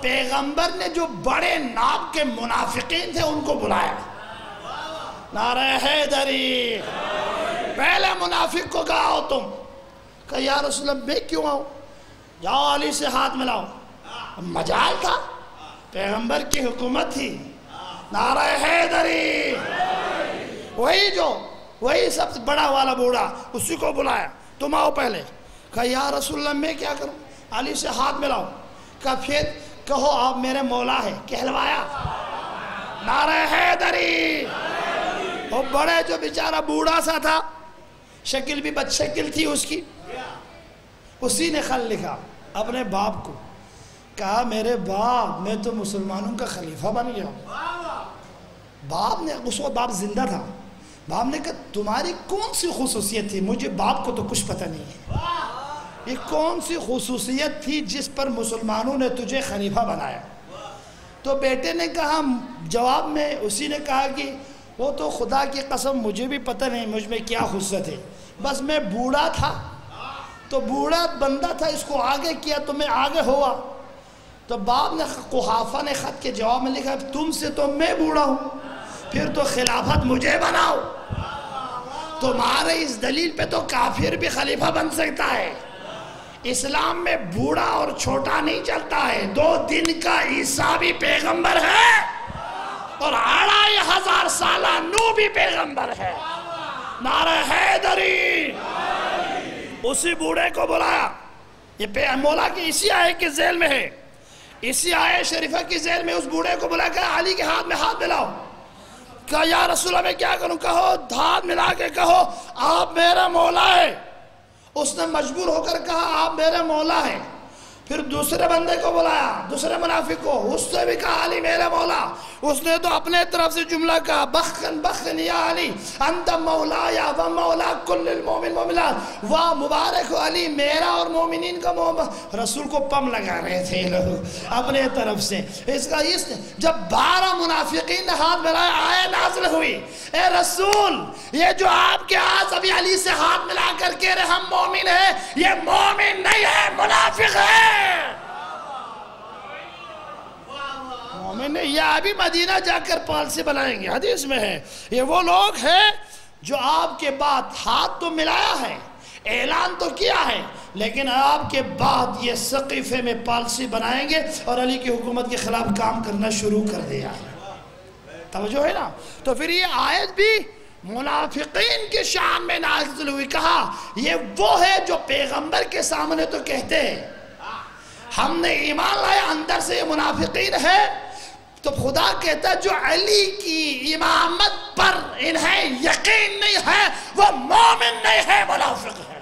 Speaker 1: پیغمبر نے جو بڑے ناب کے منافقین تھے، ان کو بلایا۔ نعرہ حیدری۔ پہلے منافق کو کہا ہو تم کہ یا رسول اللہ میں کیوں آؤں جاؤ علی سے ہاتھ ملاؤ۔ مجال تھا، پیغمبر کی حکومت تھی۔ نعرہ حیدری۔ وہی جو، وہی سب سے بڑا والا بوڑھا، اسی کو بلایا۔ تم آؤ پہلے۔ کہا یا رسول اللہ میں کیا کروں؟ علی سے ہاتھ ملاؤ۔ کہا پھر کہو آپ میرے مولا ہے کہلوایا۔ نعرہ حیدری۔ وہ بڑے جو بیچارہ بوڑھا سا تھا شکل بھی بد شکل تھی اس کی۔ اسی نے خل لکھا اپنے باپ کو۔ کہا، میرے باپ، میں تو مسلمانوں کا خلیفہ بن گیا۔ باپ نے، اس وقت باپ زندہ تھا۔ باپ نے کہا، تمہاری کون سی خصوصیت تھی؟ مجھے باپ کو تو کچھ پتہ نہیں ہے۔ یہ کون سی خصوصیت تھی جس پر مسلمانوں نے تجھے خلیفہ بنایا؟ تو بیٹے نے کہا، جواب میں اسی نے کہا کہ وہ تو خدا کی قسم مجھے بھی پتہ نہیں مجھ میں کیا خصوصیت ہے۔ بس میں بوڑھا تھا۔ تو بوڑھا بندہ تھا، اس کو آگے کیا تو میں آگے ہوا۔ تو باپ نے قحافہ نے خط کے جواب میں لکھا، تم سے تو میں بوڑھا ہوں، پھر تو خلافت مجھے بناؤ۔ تمہارے اس دلیل پہ تو کافر بھی خلیفہ بن سکتا ہے۔ اسلام میں بوڑھا اور چھوٹا نہیں چلتا ہے۔ دو دن کا عیسیٰ بھی پیغمبر ہے۔ اور اڑائی ہزار سالہ نو بھی پیغمبر ہے۔ نعرہ حیدری۔ اسی بوڑھے کو بلایا۔ یہ مولا کی اسی آئے کی ذیل میں ہے۔ اسی آئے شریفہ کی ذیل میں اس بوڑھے کو بلایا کہ علی کے ہاتھ میں ہاتھ ملاؤ۔ کہا، یا رسول اللہ، میں کیا کروں؟ کہو، دھات ملا کے کہو، آپ میرا مولا ہے۔ اس نے مجبور ہو کر کہا، آپ میرے مولا ہیں پھر دوسرے بندے کو بلایا، دوسرے منافق کو، اس سے بھی کہا، علی میرے مولا۔ اس نے تو اپنے طرف سے جملہ کہا، بخن بخن یا علی، انت مولا یا و مولا کل المومن مومنات واہ، مبارک علی، میرا اور مومنین کا مومن۔ رسول کو پم لگا رہے تھے لوگ اپنے طرف سے۔ اس کا اس جب بارہ منافقین نے ہاتھ ملایا، آئے، نازل ہوئی۔ اے رسول، یہ جو آپ کے آس ابھی علی سے ہاتھ ملا کر کے رہے، ہم مومن ہیں، یہ مومن نہیں ہے، منافق ہے۔ مومن نے یہ ابھی مدینہ جا کر پالسی بنائیں گے، حدیث میں ہے۔ یہ وہ لوگ ہیں جو آپ کے بعد ہاتھ تو ملایا ہے، اعلان تو کیا ہے، لیکن آپ کے بعد یہ سقیفے میں پالسی بنائیں گے اور علی کی حکومت کے خلاف کام کرنا شروع کر دیا ہے۔ توجہ ہے نا؟ تو پھر یہ آیت بھی منافقین کے شان میں نازل ہوئی، کہا، یہ وہ ہے جو پیغمبر کے سامنے تو کہتے ہیں۔ ہم نے ایمان لائے، اندر سے منافقین ہے تو خدا کہتا جو علی کی امامت پر انہیں یقین نہیں ہے، وہ مومن نہیں ہے، منافق ہے۔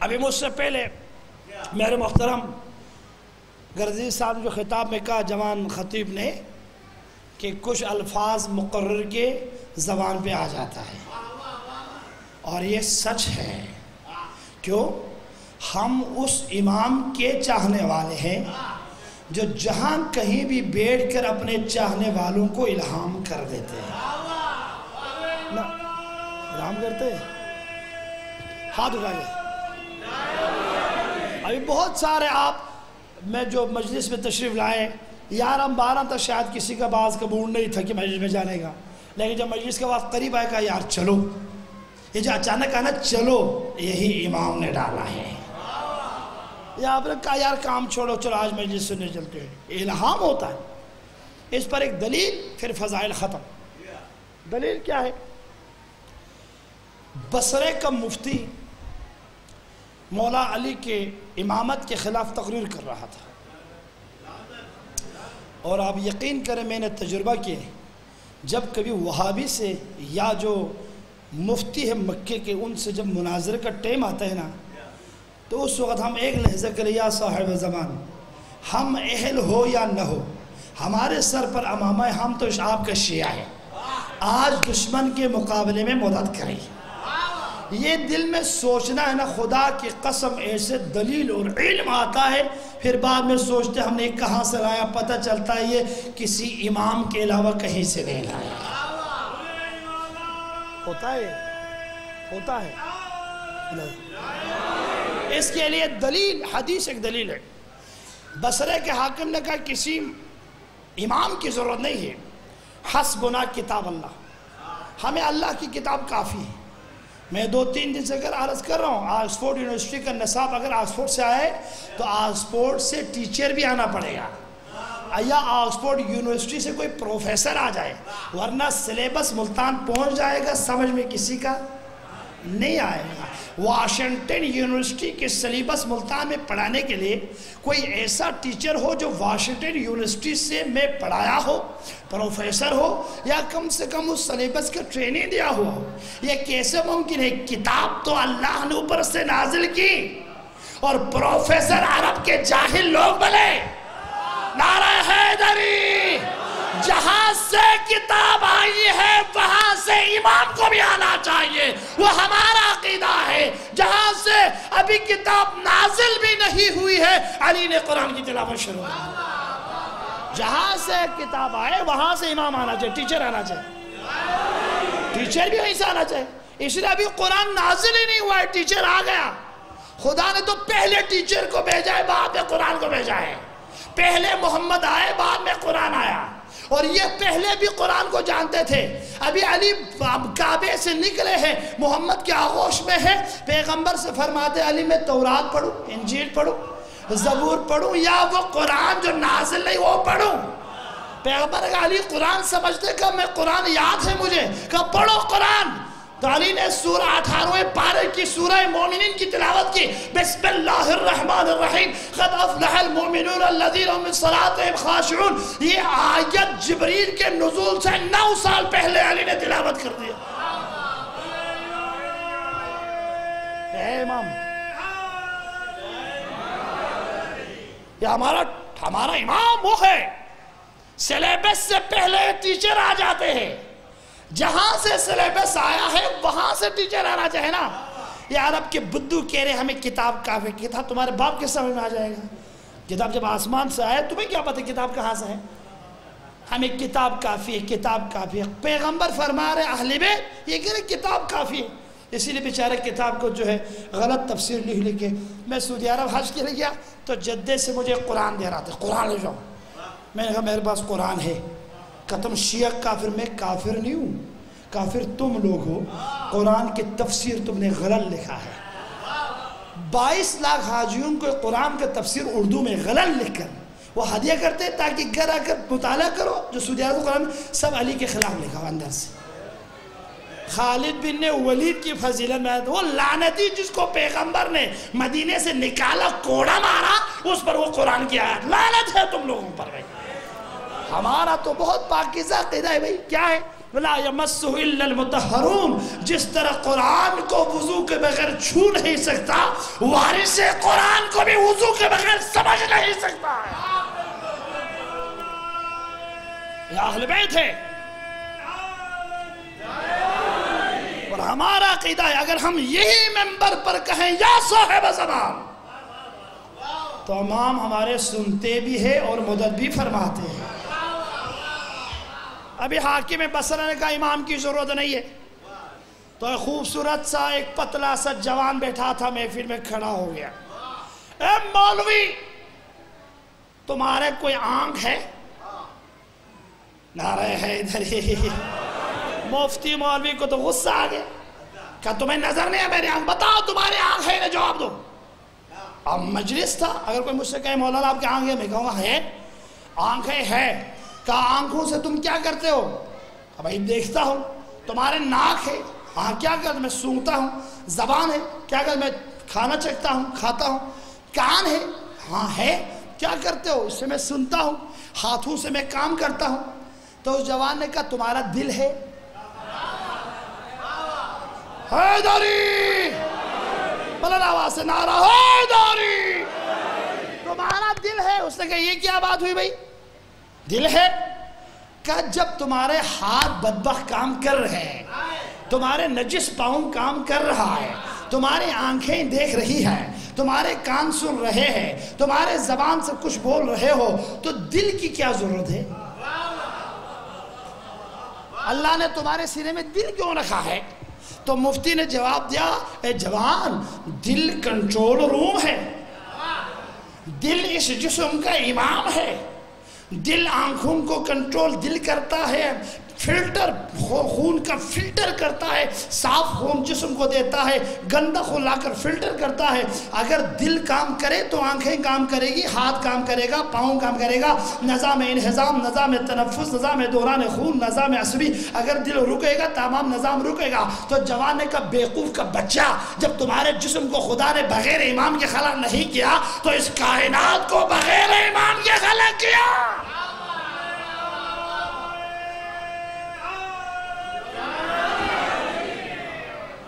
Speaker 1: ابھی مجھ سے پہلے، میرے محترم گرزی صاحب جو خطاب میں کہا، جوان خطیب نے کہ کچھ الفاظ مقرر کے زبان پہ آ جاتا ہے۔ اور یہ سچ ہے۔ کیوں؟ ہم اس امام کے چاہنے والے ہیں جو جہاں کہیں بھی بیٹھ کر اپنے چاہنے والوں کو الہام کر دیتے ہیں۔ الہام کرتے ہاتھ اٹھائیے ابھی بہت سارے آپ، میں جو مجلس میں تشریف لائے یارہ بارہ تک شاید کسی کا باز کا موڈ نہیں تھا کہ مجلس میں جانے گا لیکن جب مجلس کے وقت قریب آئے کہا یار چلو۔ یہ جو اچانک آنا، چلو۔ یہی امام نے ڈالا ہے۔ یا آپ نے کہا، یار کام چھوڑو، چلو آج مجلس سننے چلتے ہیں۔ الہام ہوتا ہے۔ اس پر ایک دلیل، پھر فضائل ختم۔ دلیل کیا ہے؟ بسرے کا مفتی مولا علی کے امامت کے خلاف تقریر کر رہا تھا۔ اور آپ یقین کریں میں نے تجربہ کیا جب کبھی وہابی سے یا جو مفتی ہے مکے کے، ان سے جب مناظر کا ٹیم آتا ہے نا، تو اس وقت ہم ایک لحظہ کریں یا صاحب زمان، ہم اہل ہو یا نہ ہو، ہمارے سر پر امامہ ہم تو آپ کا شیعہ ہے۔ آج دشمن کے مقابلے میں مدد کریں۔ یہ دل میں سوچنا ہے نا، خدا کی قسم ایسے دلیل اور علم آتا ہے، پھر بعد میں سوچتے ہم نے کہاں سے لایا، پتہ چلتا ہے یہ کسی امام کے علاوہ کہیں سے نہیں لایا۔ ہوتا ہے ہوتا ہے۔ اس کے لیے دلیل، حدیث ایک دلیل ہے۔ بسرے کے حاکم نے کہا، کسی امام کی ضرورت نہیں ہے۔ حسبنا کتاب اللہ۔ ہمیں اللہ کی کتاب کافی ہے۔ میں دو تین دن سے اگر عرض کر رہا ہوں، آکسفورڈ یونیورسٹی کا نصاب اگر آکسفورڈ سے آئے، تو آکسفورڈ سے ٹیچر بھی آنا پڑے گا۔ یا آکسفورڈ یونیورسٹی سے کوئی پروفیسر آ جائے، ورنہ سلیبس ملتان پہنچ جائے گا، سمجھ میں کسی کا نہیں آئے گا۔ واشنگٹن یونیورسٹی کے سلیبس ملتان میں پڑھانے کے لیے کوئی ایسا ٹیچر ہو جو واشنگٹن یونیورسٹی سے میں پڑھایا ہو، پروفیسر ہو، یا کم سے کم اس سلیبس کا ٹریننگ دیا ہوا ہو؟ یہ کیسے ممکن ہے؟ کتاب تو اللہ نے اوپر سے نازل کی اور پروفیسر عرب کے جاہل لوگ بلے نعرہ حیدری۔ جہاں سے کتاب آئی ہے، وہاں سے امام کو بھی آنا چاہیے۔ وہ ہمارا عقیدہ ہے۔ جہاں سے ابھی کتاب نازل بھی نہیں ہوئی ہے، علی نے قرآن کی تلاوت شروع کی۔ جہاں سے کتاب آئے، وہاں سے امام آنا چاہیے، ٹیچر آنا چاہیے۔ ٹیچر بھی وہیں سے آنا چاہیے۔ اس لیے ابھی قرآن نازل ہی نہیں ہوا ہے، ٹیچر آ گیا۔ خدا نے تو پہلے ٹیچر کو بھیجا ہے، بعد میں قرآن کو بھیجا ہے۔ پہلے محمد آئے، بعد میں قرآن آیا۔ اور یہ پہلے بھی قرآن کو جانتے تھے۔ ابھی علی کعبے سے نکلے ہیں، محمد کے آغوش میں ہے پیغمبر سے فرماتے علی میں تورات پڑھوں، انجیل پڑھوں، زبور پڑھوں، یا وہ قرآن جو نازل نہیں، وہ پڑھوں۔ پیغمبر علی قرآن سمجھتے، کہ میں قرآن یاد ہے مجھے، کہ پڑھو قرآن۔ تو علی نے سورہ اٹھارویں پارے کی سورہ مومنین کی تلاوت کی۔ بسم اللہ الرحمن الرحیم۔ قد افلح المومنون الذین هم من صلاتهم خاشعون۔ یہ آیت جبریل کے نزول سے نو سال پہلے علی نے تلاوت کر دیا اے امام۔ یہ ہمارا ہمارا امام وہ ہے۔ سلیبس سے پہلے ٹیچر آ جاتے ہیں۔ جہاں سے سلیبس آیا ہے، وہاں سے ٹیچر آنا چاہے نا۔ یہ عرب کے بدو کہہ رہے، ہمیں کتاب کافی کتاب تمہارے باپ کے سمجھ میں آ جائے گا۔ کتاب جب آسمان سے آئے، تمہیں کیا پتہ کتاب کہاں سے ہے؟ ہمیں کتاب کافی ہے، کتاب کافی ہے۔ پیغمبر فرما رہے، اہل بیت، یہ کہہ رہے، کتاب کافی ہے۔ اسی لیے بیچارے کتاب کو جو ہے غلط تفسیر لکھ لکھے۔ میں سعودی عرب حج کے لیے گیا، تو جدے سے مجھے قرآن دے رہا تھا، قرآن لے جاؤ۔ میں نے کہا، میرے پاس قرآن ہے۔ تم شیعہ کافر میں کافر نہیں ہوں۔ کافر تم لوگ ہو۔ قرآن کی تفسیر تم نے غلط لکھا ہے۔ بائیس لاکھ حاجیوں کو قرآن کا تفسیر اردو میں غلط لکھ کر وہ ہدیہ کرتے تاکہ گھر آ کر مطالعہ کرو، جو سعودی عرب قرآن سب علی کے خلاف لکھا ہوا اندر سے۔ خالد بن نے ولید کی فضیلت میں وہ لعنتی جس کو پیغمبر نے مدینے سے نکالا، کوڑا مارا، اس پر وہ قرآن کی آیت۔ لعنت ہے تم لوگوں پر بھائی۔ ہمارا تو بہت پاکیزہ قیدہ ہے بھائی۔ کیا ہے؟ وَلَا يَمَسُّهُ إِلَّا الْمُتَحَّرُونَ جس طرح قرآن کو وضو کے بغیر چھو نہیں سکتا، وارث قرآن کو بھی وضو کے بغیر سمجھ نہیں سکتا۔ ہے یہ اہل بیت ہے۔ اور ہمارا قیدہ ہے، اگر ہم یہی ممبر پر کہیں، یا صاحب زمان۔ تو امام ہمارے سنتے بھی ہیں اور مدد بھی فرماتے ہیں۔ ابھی حاکم بسرہ نے کہا امام کی ضرورت نہیں ہے۔ تو ایک خوبصورت سا ایک پتلا سا جوان بیٹھا تھا محفل میں کھڑا ہو گیا۔ اے مولوی، تمہارے کوئی آنکھ ہے؟ نعرہ حیدر مفتی مولوی کو تو غصہ آ گیا۔ کہا، تمہیں نظر نہیں ہے میری آنکھ؟ بتاؤ تمہاری آنکھ ہے جواب دو۔ اب مجلس تھا، اگر کوئی مجھ سے کہے، مولانا، آپ کی آنکھ ہے میں کہوں گا، ہے۔ آنکھیں ہے کہا، آنکھوں سے تم کیا کرتے ہو؟ بھائی دیکھتا ہوں، تمہارے ناک ہے ہاں کیا کرتے میں سونگتا ہوں، زبان ہے، کیا کرتے میں کھانا چکتا ہوں، کھاتا ہوں، کان ہے ہاں ہے، کیا کرتے ہو؟ اس سے میں سنتا ہوں، ہاتھوں سے میں کام کرتا ہوں۔ تو اس جوان نے کہا، تمہارا دل ہے۔ حیداری بلن آواز سے نعرہ حیداری تمہارا دل ہے۔ اس نے کہا، یہ کیا بات ہوئی بھائی؟ دل ہے کہ جب تمہارے ہاتھ بدبخ کام کر رہے ہیں، تمہارے نجس پاؤں کام کر رہا ہے تمہاری آنکھیں دیکھ رہی ہے تمہارے کان سن رہے ہیں، تمہارے زبان سے کچھ بول رہے ہو، تو دل کی کیا ضرورت ہے؟ اللہ نے تمہارے سینے میں دل کیوں رکھا ہے؟ تو مفتی نے جواب دیا، اے جوان، دل کنٹرول روم ہے۔ دل اس جسم کا امام ہے۔ دل آنکھوں کو کنٹرول دل کرتا ہے۔ فلٹر خون کا فلٹر کرتا ہے، صاف خون جسم کو دیتا ہے، گندہ خون لا کر فلٹر کرتا ہے۔ اگر دل کام کرے تو آنکھیں کام کرے گی، ہاتھ کام کرے گا، پاؤں کام کرے گا۔ نظام انہضام، نظام تنفس، نظام دوران خون، نظام عصبی۔ اگر دل رکے گا، تمام نظام رکے گا۔ تو جوانے کا بیقوف کا بچہ جب تمہارے جسم کو خدا نے بغیر امام کے خلق نہیں کیا، تو اس کائنات کو بغیر امام کے خلق کیا؟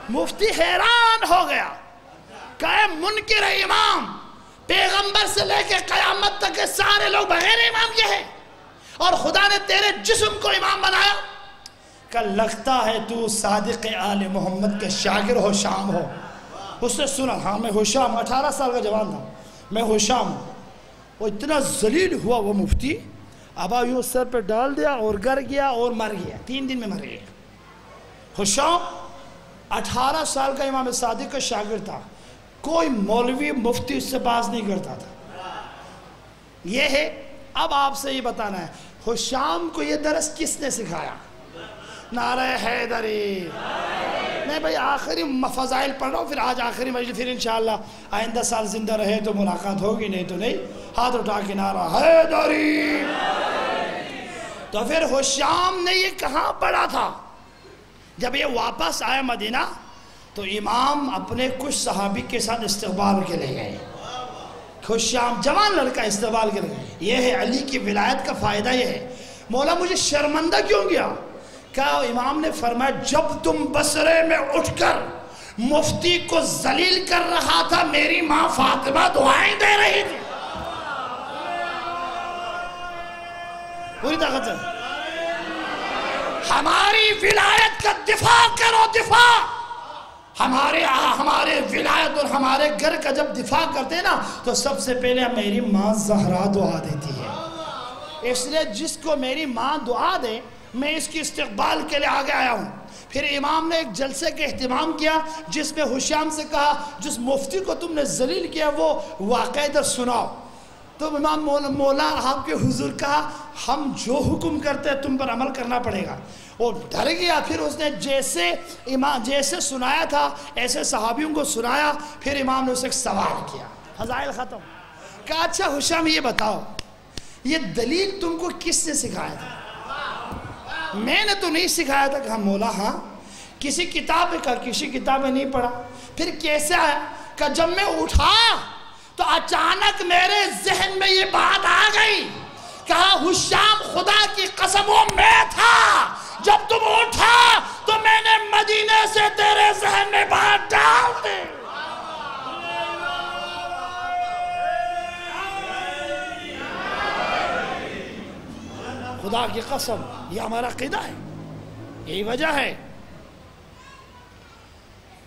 Speaker 1: مفتی حیران ہو گیا۔ کہ منکر امام۔ پیغمبر سے لے کے قیامت تک کے سارے لوگ بغیر امام کے ہیں۔ اور خدا نے تیرے جسم کو امام بنایا۔ کہ لگتا ہے تو صادق آل محمد کے شاگر ہو، شام ہو۔ اس نے سنا ہاں میں ہوشام اٹھارہ سال کا جوان تھا۔ میں ہوشام ہوں وہ اتنا ذلیل ہوا، وہ مفتی۔ ابا یوں سر پہ ڈال دیا اور گر گیا اور مر گیا۔ تین دن میں مر گیا۔ ہوشام اٹھارہ سال کا امام صادق کا شاگرد تھا۔ کوئی مولوی مفتی اس سے باز نہیں کرتا تھا۔ یہ ہے، اب آپ سے یہ بتانا ہے ہوشام کو یہ درس کس نے سکھایا؟ نعرہ حیدری۔ نہیں بھائی، آخری فضائل پڑھ رہا ہوں، پھر آج آخری مجلس، پھر انشاءاللہ آئندہ سال زندہ رہے تو ملاقات ہوگی، نہیں تو نہیں۔ ہاتھ اٹھا کے نعرہ حیدری۔ تو پھر ہوشام نے یہ کہاں پڑھا تھا؟ جب یہ واپس آئے مدینہ، تو امام اپنے کچھ صحابی کے ساتھ استقبال کے لے گئے۔ خوشیام جوان لڑکا استقبال کے لے گئے۔ یہ ہے علی کی ولایت کا فائدہ یہ ہے۔ مولا، مجھے شرمندہ کیوں گیا کہا امام نے فرمایا، جب تم بسرے میں اٹھ کر مفتی کو ذلیل کر رہا تھا، میری ماں فاطمہ دعائیں دے رہی تھی۔ پوری طاقت سے۔ ہماری ولایت کا دفاع کرو، دفاع! ہمارے ہمارے ولایت اور ہمارے گھر کا جب دفاع کرتے نا، تو سب سے پہلے میری ماں زہرا دعا دیتی ہے۔ اس لیے جس کو میری ماں دعا دے، میں اس کی استقبال کے لیے آگے آیا ہوں۔ پھر امام نے ایک جلسے کے اہتمام کیا، جس میں حشام سے کہا، جس مفتی کو تم نے ذلیل کیا، وہ واقع در سناؤ۔ تو امام مولا آپ کے حضور کہا، ہم جو حکم کرتے ہیں تم پر عمل کرنا پڑے گا۔ وہ ڈر گیا، پھر اس نے جیسے امام جیسے سنایا تھا، ایسے صحابیوں کو سنایا، پھر امام نے اسے ایک سوال کیا۔ فضائل ختم۔ کہا اچھا حشام یہ بتاؤ، یہ دلیل تم کو کس نے سکھایا تھا؟ میں نے تو نہیں سکھایا تھا کہ ہاں، مولا ہاں کسی کتاب میں کہا کسی کتاب میں نہیں پڑھا۔ پھر کیسے آیا؟ کہ جب میں اٹھا تو اچانک میرے ذہن میں یہ بات آ گئی کہا ہاں، حشام خدا کی قسم وہ میں تھا۔ جب تم اٹھا تو میں نے مدینے سے تیرے ذہن میں بات ڈال دے خدا کی قسم، یہ ہمارا قیدہ ہے۔ یہی وجہ ہے۔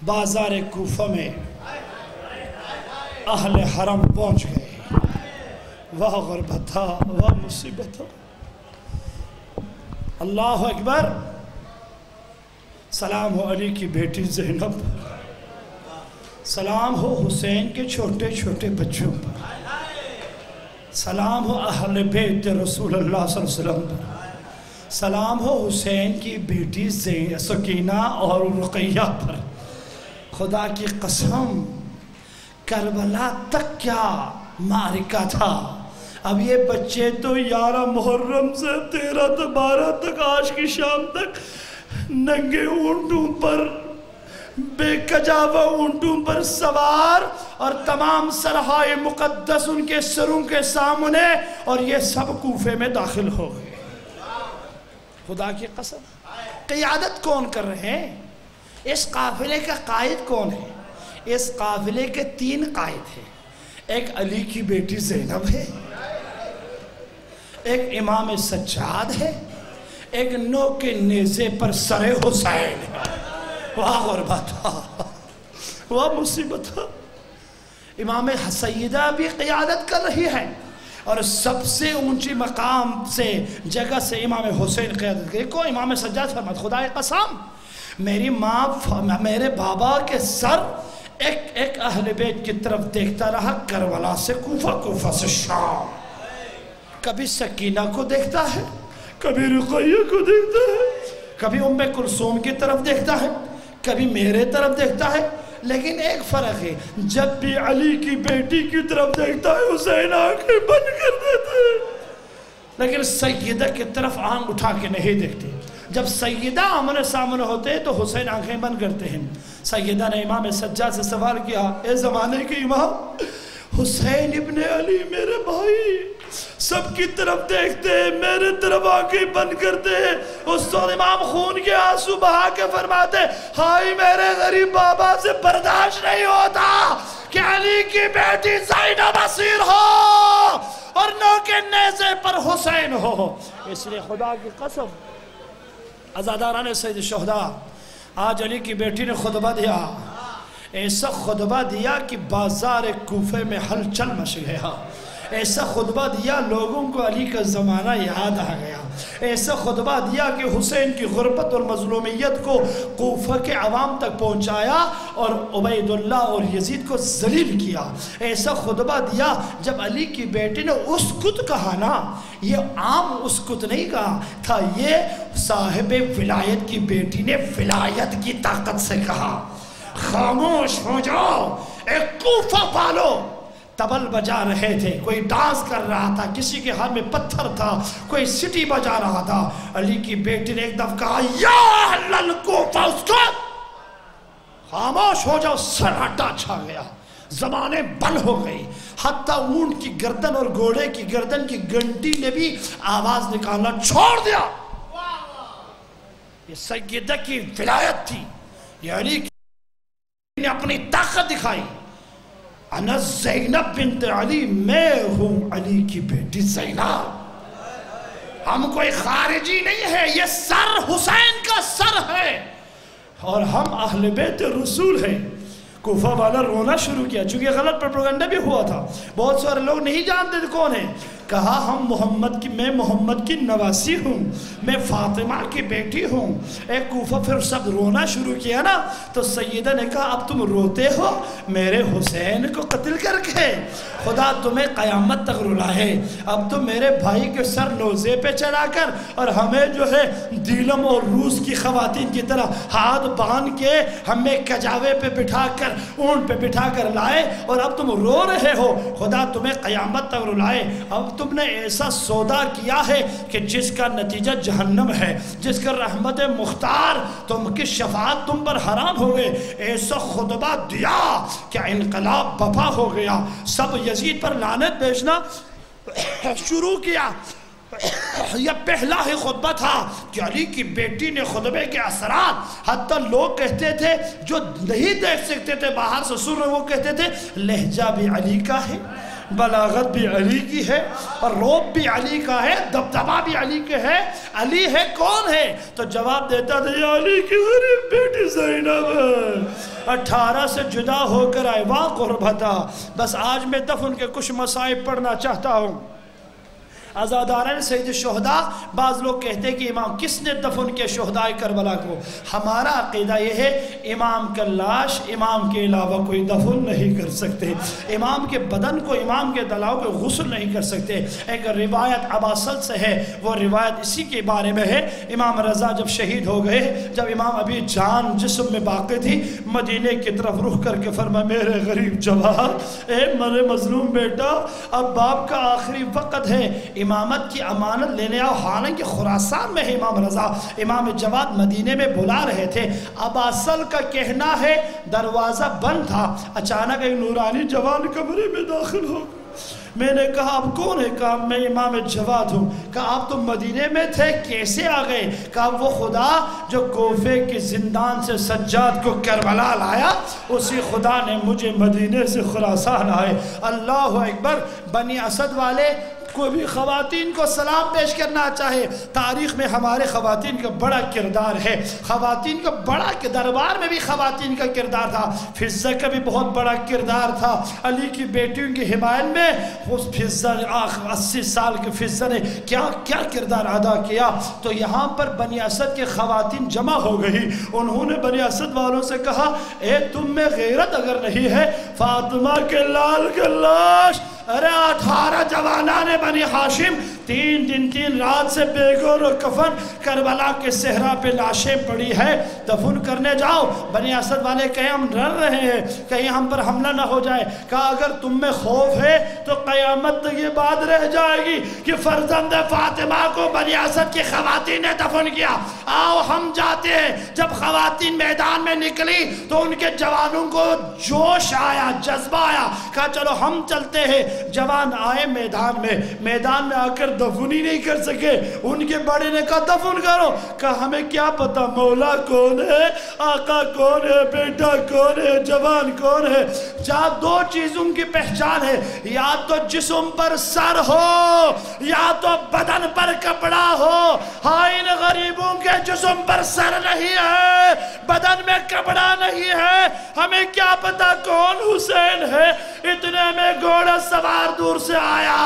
Speaker 1: بازار کوفہ میں اہل حرم پہنچ گئے۔ وہ غربت تھا وہ مصیبت۔ اللہ اکبر۔ سلام ہو علی کی بیٹی زینب۔ سلام ہو حسین کے چھوٹے چھوٹے بچوں پر۔ سلام ہو اہل بیت رسول اللہ صلی اللہ علیہ وسلم پر۔ سلام ہو حسین کی بیٹی سکینہ اور رقیہ پر۔ خدا کی قسم۔ کربلا تک کیا معرکہ تھا؟ اب یہ بچے تو یارہ محرم سے تیرہ تو بارہ تک، آج کی شام تک ننگے اونٹوں پر، بے کجاوہ اونٹوں پر سوار اور تمام سرحائے مقدس ان کے سروں کے سامنے اور یہ سب کوفے میں داخل ہو گئے۔ خدا کی قسم، قیادت کون کر رہے ہیں؟ اس قافلے کا قائد کون ہے؟ اس قافلے کے تین قائد ہیں۔ ایک علی کی بیٹی زینب ہے۔ ایک امام سجاد ہے۔ ایک نو کے نیزے پر سر حسین ہے۔ واہ غربت واہ، مصیبت۔ امام سیدہ بھی قیادت کر رہی ہے۔ اور سب سے اونچی مقام سے، جگہ سے امام حسین قیادت کری کو امام سجاد فرمت خدا قسم، میری ماں، میرے بابا کے سر ایک ایک اہل بیت کی طرف دیکھتا رہا، کربلا سے کوفہ کوفہ سے شام۔ کبھی سکینہ کو دیکھتا ہے، کبھی رقیہ کو دیکھتا ہے، کبھی ام کلثوم کی طرف دیکھتا ہے، کبھی میرے طرف دیکھتا ہے۔ لیکن ایک فرق ہے، جب بھی علی کی بیٹی کی طرف دیکھتا ہے حسین آنکھیں بند کر دیتے ہیں لیکن سیدہ کی طرف آنکھ اٹھا کے نہیں دیکھتے۔ جب سیدہ آمن سامنے ہوتے ہیں تو حسین آنکھیں بند کرتے ہیں۔ سیدہ نے امام سجاد سے سوال کیا، اے زمانے کے امام، حسین ابن علی میرے بھائی، سب کی طرف دیکھتے ہیں، میرے طرف آنکھیں بند کرتے ہیں۔ اس وقت امام خون کے آنسو بہا کے فرماتے ہائی میرے غریب بابا سے برداشت نہیں ہوتا کہ علی کی بیٹی زینب اسیر ہو اور نو کے نیزے پر حسین ہو۔ اس لیے خدا کی قسم، ازاداران سید شہدہ آج علی کی بیٹی نے خطبہ دیا۔ ایسا خطبہ دیا کہ بازار کوفے میں ہلچل چل مش گیا۔ ایسا خطبہ دیا لوگوں کو علی کا زمانہ یاد آ گیا۔ ایسا خطبہ دیا کہ حسین کی غربت اور مظلومیت کو کوفہ کے عوام تک پہنچایا اور عبید اللہ اور یزید کو ذلیل کیا۔ ایسا خطبہ دیا جب علی کی بیٹی نے اس کت کہا نا، یہ عام اس کت نہیں کہا، تھا یہ صاحب ولایت کی بیٹی نے ولایت کی طاقت سے کہا۔ خاموش ہو جاؤ، ایک کوفہ پالو۔ تبل بجا رہے تھے، کوئی ڈانس کر رہا تھا، کسی کے ہاتھ میں پتھر تھا، کوئی سٹی بجا رہا تھا۔ علی کی بیٹی نے ایک دفعہ کہا، یا اہل کوفہ اس کو خاموش ہو جاؤ، سراٹا چھا گیا۔ زمانے بل ہو گئی۔ حتیٰ اونٹ کی گردن اور گھوڑے کی گردن کی گنٹی نے بھی آواز نکالنا چھوڑ دیا۔ یہ سیدہ کی ولایت تھی۔ یہ علی نے اپنی طاقت دکھائی۔ انا زینب بنت علی، میں ہوں علی کی بیٹی زینب۔ ہم کوئی خارجی نہیں ہے، یہ سر حسین کا سر ہے۔ اور ہم اہل بیت رسول ہیں۔ کوفہ والا رونا شروع کیا، چونکہ غلط پروپیگنڈا بھی ہوا تھا۔ بہت سارے لوگ نہیں جانتے تھے کون ہیں کہا، ہم محمد کی، میں محمد کی نواسی ہوں، میں فاطمہ کی بیٹی ہوں۔ ایک کوفہ، پھر سب رونا شروع کیا نا؟ تو سیدہ نے کہا، اب تم روتے ہو؟ میرے حسین کو قتل کر کے۔ خدا تمہیں قیامت تک رلائے اب تو میرے بھائی کے سر نوزے پہ چڑھا کر اور ہمیں جو ہے دیلم اور روس کی خواتین کی طرح ہاتھ باندھ کے ہمیں کجاوے پہ بٹھا کر اونٹ پہ بٹھا کر لائے اور اب تم رو رہے ہو۔ خدا تمہیں قیامت تک رلائے۔ اب تم نے ایسا سودا کیا ہے کہ جس کا نتیجہ جہنم ہے، جس کا رحمت مختار، تم کی شفاعت تم پر حرام ہو گئے۔ ایسا خطبہ دیا کہ انقلاب بپا ہو گیا۔ سب یزید پر لانت بیچنا شروع کیا۔ یہ پہلا ہی خطبہ تھا کہ علی کی بیٹی نے خطبے کے اثرات حتی لوگ کہتے تھے جو نہیں دیکھ سکتے تھے، باہر سے سن رہے، وہ کہتے تھے، لہجہ بھی علی کا ہے، بلاغت بھی علی کی ہے اور روب بھی علی کا ہے، دبدبہ بھی علی کے ہے۔ علی ہے، کون ہے؟ تو جواب دیتا تھا، یہ علی کی غریب بیٹی زینب ہے۔ اٹھارہ سے جدا ہو کر آئے، واہ قربتا بس آج میں دفن کے کچھ مسائب پڑھنا چاہتا ہوں۔ ازادارین سید شہدہ بعض لوگ کہتے ہیں کہ امام کس نے دفن کے شہداء کربلا کو؟ ہمارا عقیدہ یہ ہے، امام کا لاش امام کے علاوہ کوئی دفن نہیں کر سکتے۔ امام کے بدن کو، امام کے دلاؤ کو غسل نہیں کر سکتے۔ ایک روایت عباسل سے ہے، وہ روایت اسی کے بارے میں ہے۔ امام رضا جب شہید ہو گئے، جب امام ابھی جان جسم میں باقی تھی مدینے کی طرف رخ کر کے فرما، میرے غریب جواب اے مرے مظلوم بیٹا، اب باپ کا آخری وقت ہے۔ امامت کی امانت لینے آؤ، حالانکہ خراسان میں ہے امام رضا۔ امام جواد مدینے میں بلا رہے تھے۔ اب اصل کا کہنا ہے، دروازہ بند تھا۔ اچانک ایک نورانی جوان کمرے میں داخل ہو گئے میں نے کہا آپ کون ہے کہا میں امام جواد ہوں۔ کہا، آپ تو مدینے میں تھے، کیسے آ گئے؟ کہا وہ خدا جو کوفے کے زندان سے سجاد کو کربلا لایا، اسی خدا نے مجھے مدینے سے خراسان آئے۔ اللہ اکبر، بنی اسد والے کوئی بھی خواتین کو سلام پیش کرنا چاہے، تاریخ میں ہمارے خواتین کا بڑا کردار ہے۔ خواتین کا بڑا دربار میں بھی خواتین کا کردار تھا۔ فضہ کا بھی بہت بڑا کردار تھا۔ علی کی بیٹیوں کی حمایت میں اس فضہ آخر اسی سال کے فضہ نے کیا کیا کردار ادا کیا؟ تو یہاں پر بنی اسد کے خواتین جمع ہو گئی۔ انہوں نے بنی اسد والوں سے کہا، اے تم میں غیرت اگر نہیں ہے، فاطمہ کے لال کے لاش ئەرە تارە جەوانانێ بەنی حاشیم تین دن تین رات سے بیگور و کفن کربلا کے صحرا پہ لاشیں پڑی ہے دفن کرنے جاؤ۔ بنی اسد والے کہیں ہم ڈر رہے ہیں، کہیں ہم پر حملہ نہ ہو جائے۔ کہا، اگر تم میں خوف ہے تو قیامت تک یہ بات رہ جائے گی کہ فرزند فاطمہ کو بنی اسد کی خواتین نے دفن کیا۔ آؤ، ہم جاتے ہیں۔ جب خواتین میدان میں نکلی تو ان کے جوانوں کو جوش آیا، جذبہ آیا۔ کہا، چلو ہم چلتے ہیں۔ جوان آئے میدان میں۔ میدان میں آ کر دفن ہی نہیں کر سکے۔ ان کے بڑے نے کہا، دفن کرو۔ کہا، ہمیں کیا پتا، مولا کون ہے؟ آقا کون ہے؟ بیٹا کون ہے؟ جوان کون ہے؟ جہاں دو چیزوں کی پہچان ہے، یا تو جسم پر سر ہو، یا تو بدن پر کپڑا ہو۔ ہاں ان غریبوں کے جسم پر سر نہیں ہے، بدن میں کپڑا نہیں ہے۔ ہمیں کیا پتا کون حسین ہے؟ اتنے میں گھوڑا سوار دور سے آیا۔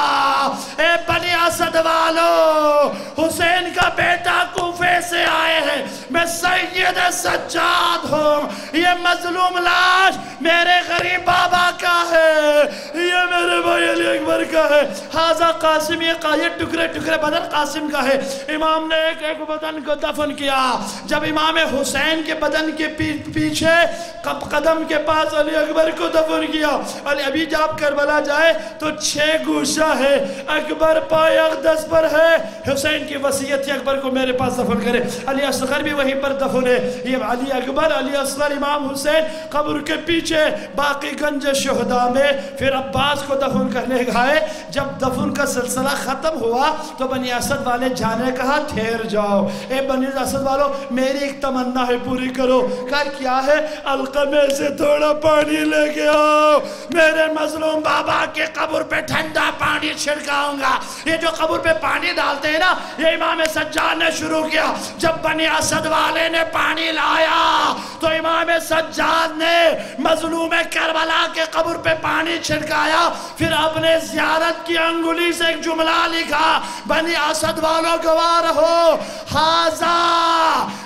Speaker 1: اے بنی اس اسد والو حسین کا بیٹا کوفے سے آئے ہیں۔ میں سید سجاد ہوں۔ یہ مظلوم لاش میرے غریب بابا کا ہے۔ یہ میرے بھائی علی اکبر کا ہے۔ حاضر قاسم، یہ کا ٹکرے ٹکرے بدن قاسم کا ہے۔ امام نے ایک ایک بدن کو دفن کیا۔ جب امام حسین کے بدن کے پیچھے قدم کے پاس علی اکبر کو دفن کیا۔ علی ابھی جب کربلا جائے تو چھ گوشہ ہے۔ اکبر پائے اقدس پر ہے۔ حسین کی وسیعت اکبر کو میرے پاس دفن کرے۔ علی اصغر بھی وہیں پر دفن ہے۔ یہ علی اکبر، علی اصغر امام حسین قبر کے پیچھے باقی گنج شہدہ میں پھر عباس کو دفن کرنے گئے جب دفن کا سلسلہ ختم ہوا تو بنی اسد والے جانے کہا ٹھہر جاؤ۔ اے بنی اسد والو، میری ایک تمنا ہے، پوری کرو۔ کہا کیا ہے؟ القمے سے تھوڑا پانی لے کے آؤ۔ میرے مظلوم بابا کے قبر پہ ٹھنڈا پانی چھڑکاؤں گا۔ یہ جو قبر پہ پانی ڈالتے ہیں نا، یہ امام سجاد نے شروع کیا۔ جب بنی اسد والے نے پانی لایا، تو امام سجاد نے مظلوم کربلا کے قبر پہ پانی چھڑکایا۔ پھر اپنے زیارت کی انگلی سے ایک جملہ لکھا، بنی اسد والوں گوار ہو۔ حاضا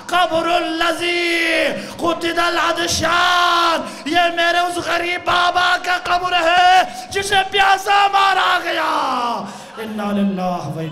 Speaker 1: قبر اللذی قتد العدشان یہ میرے اس غریب بابا کا قبر ہے، جسے پیاسا مارا گیا۔ انہا الله ضيل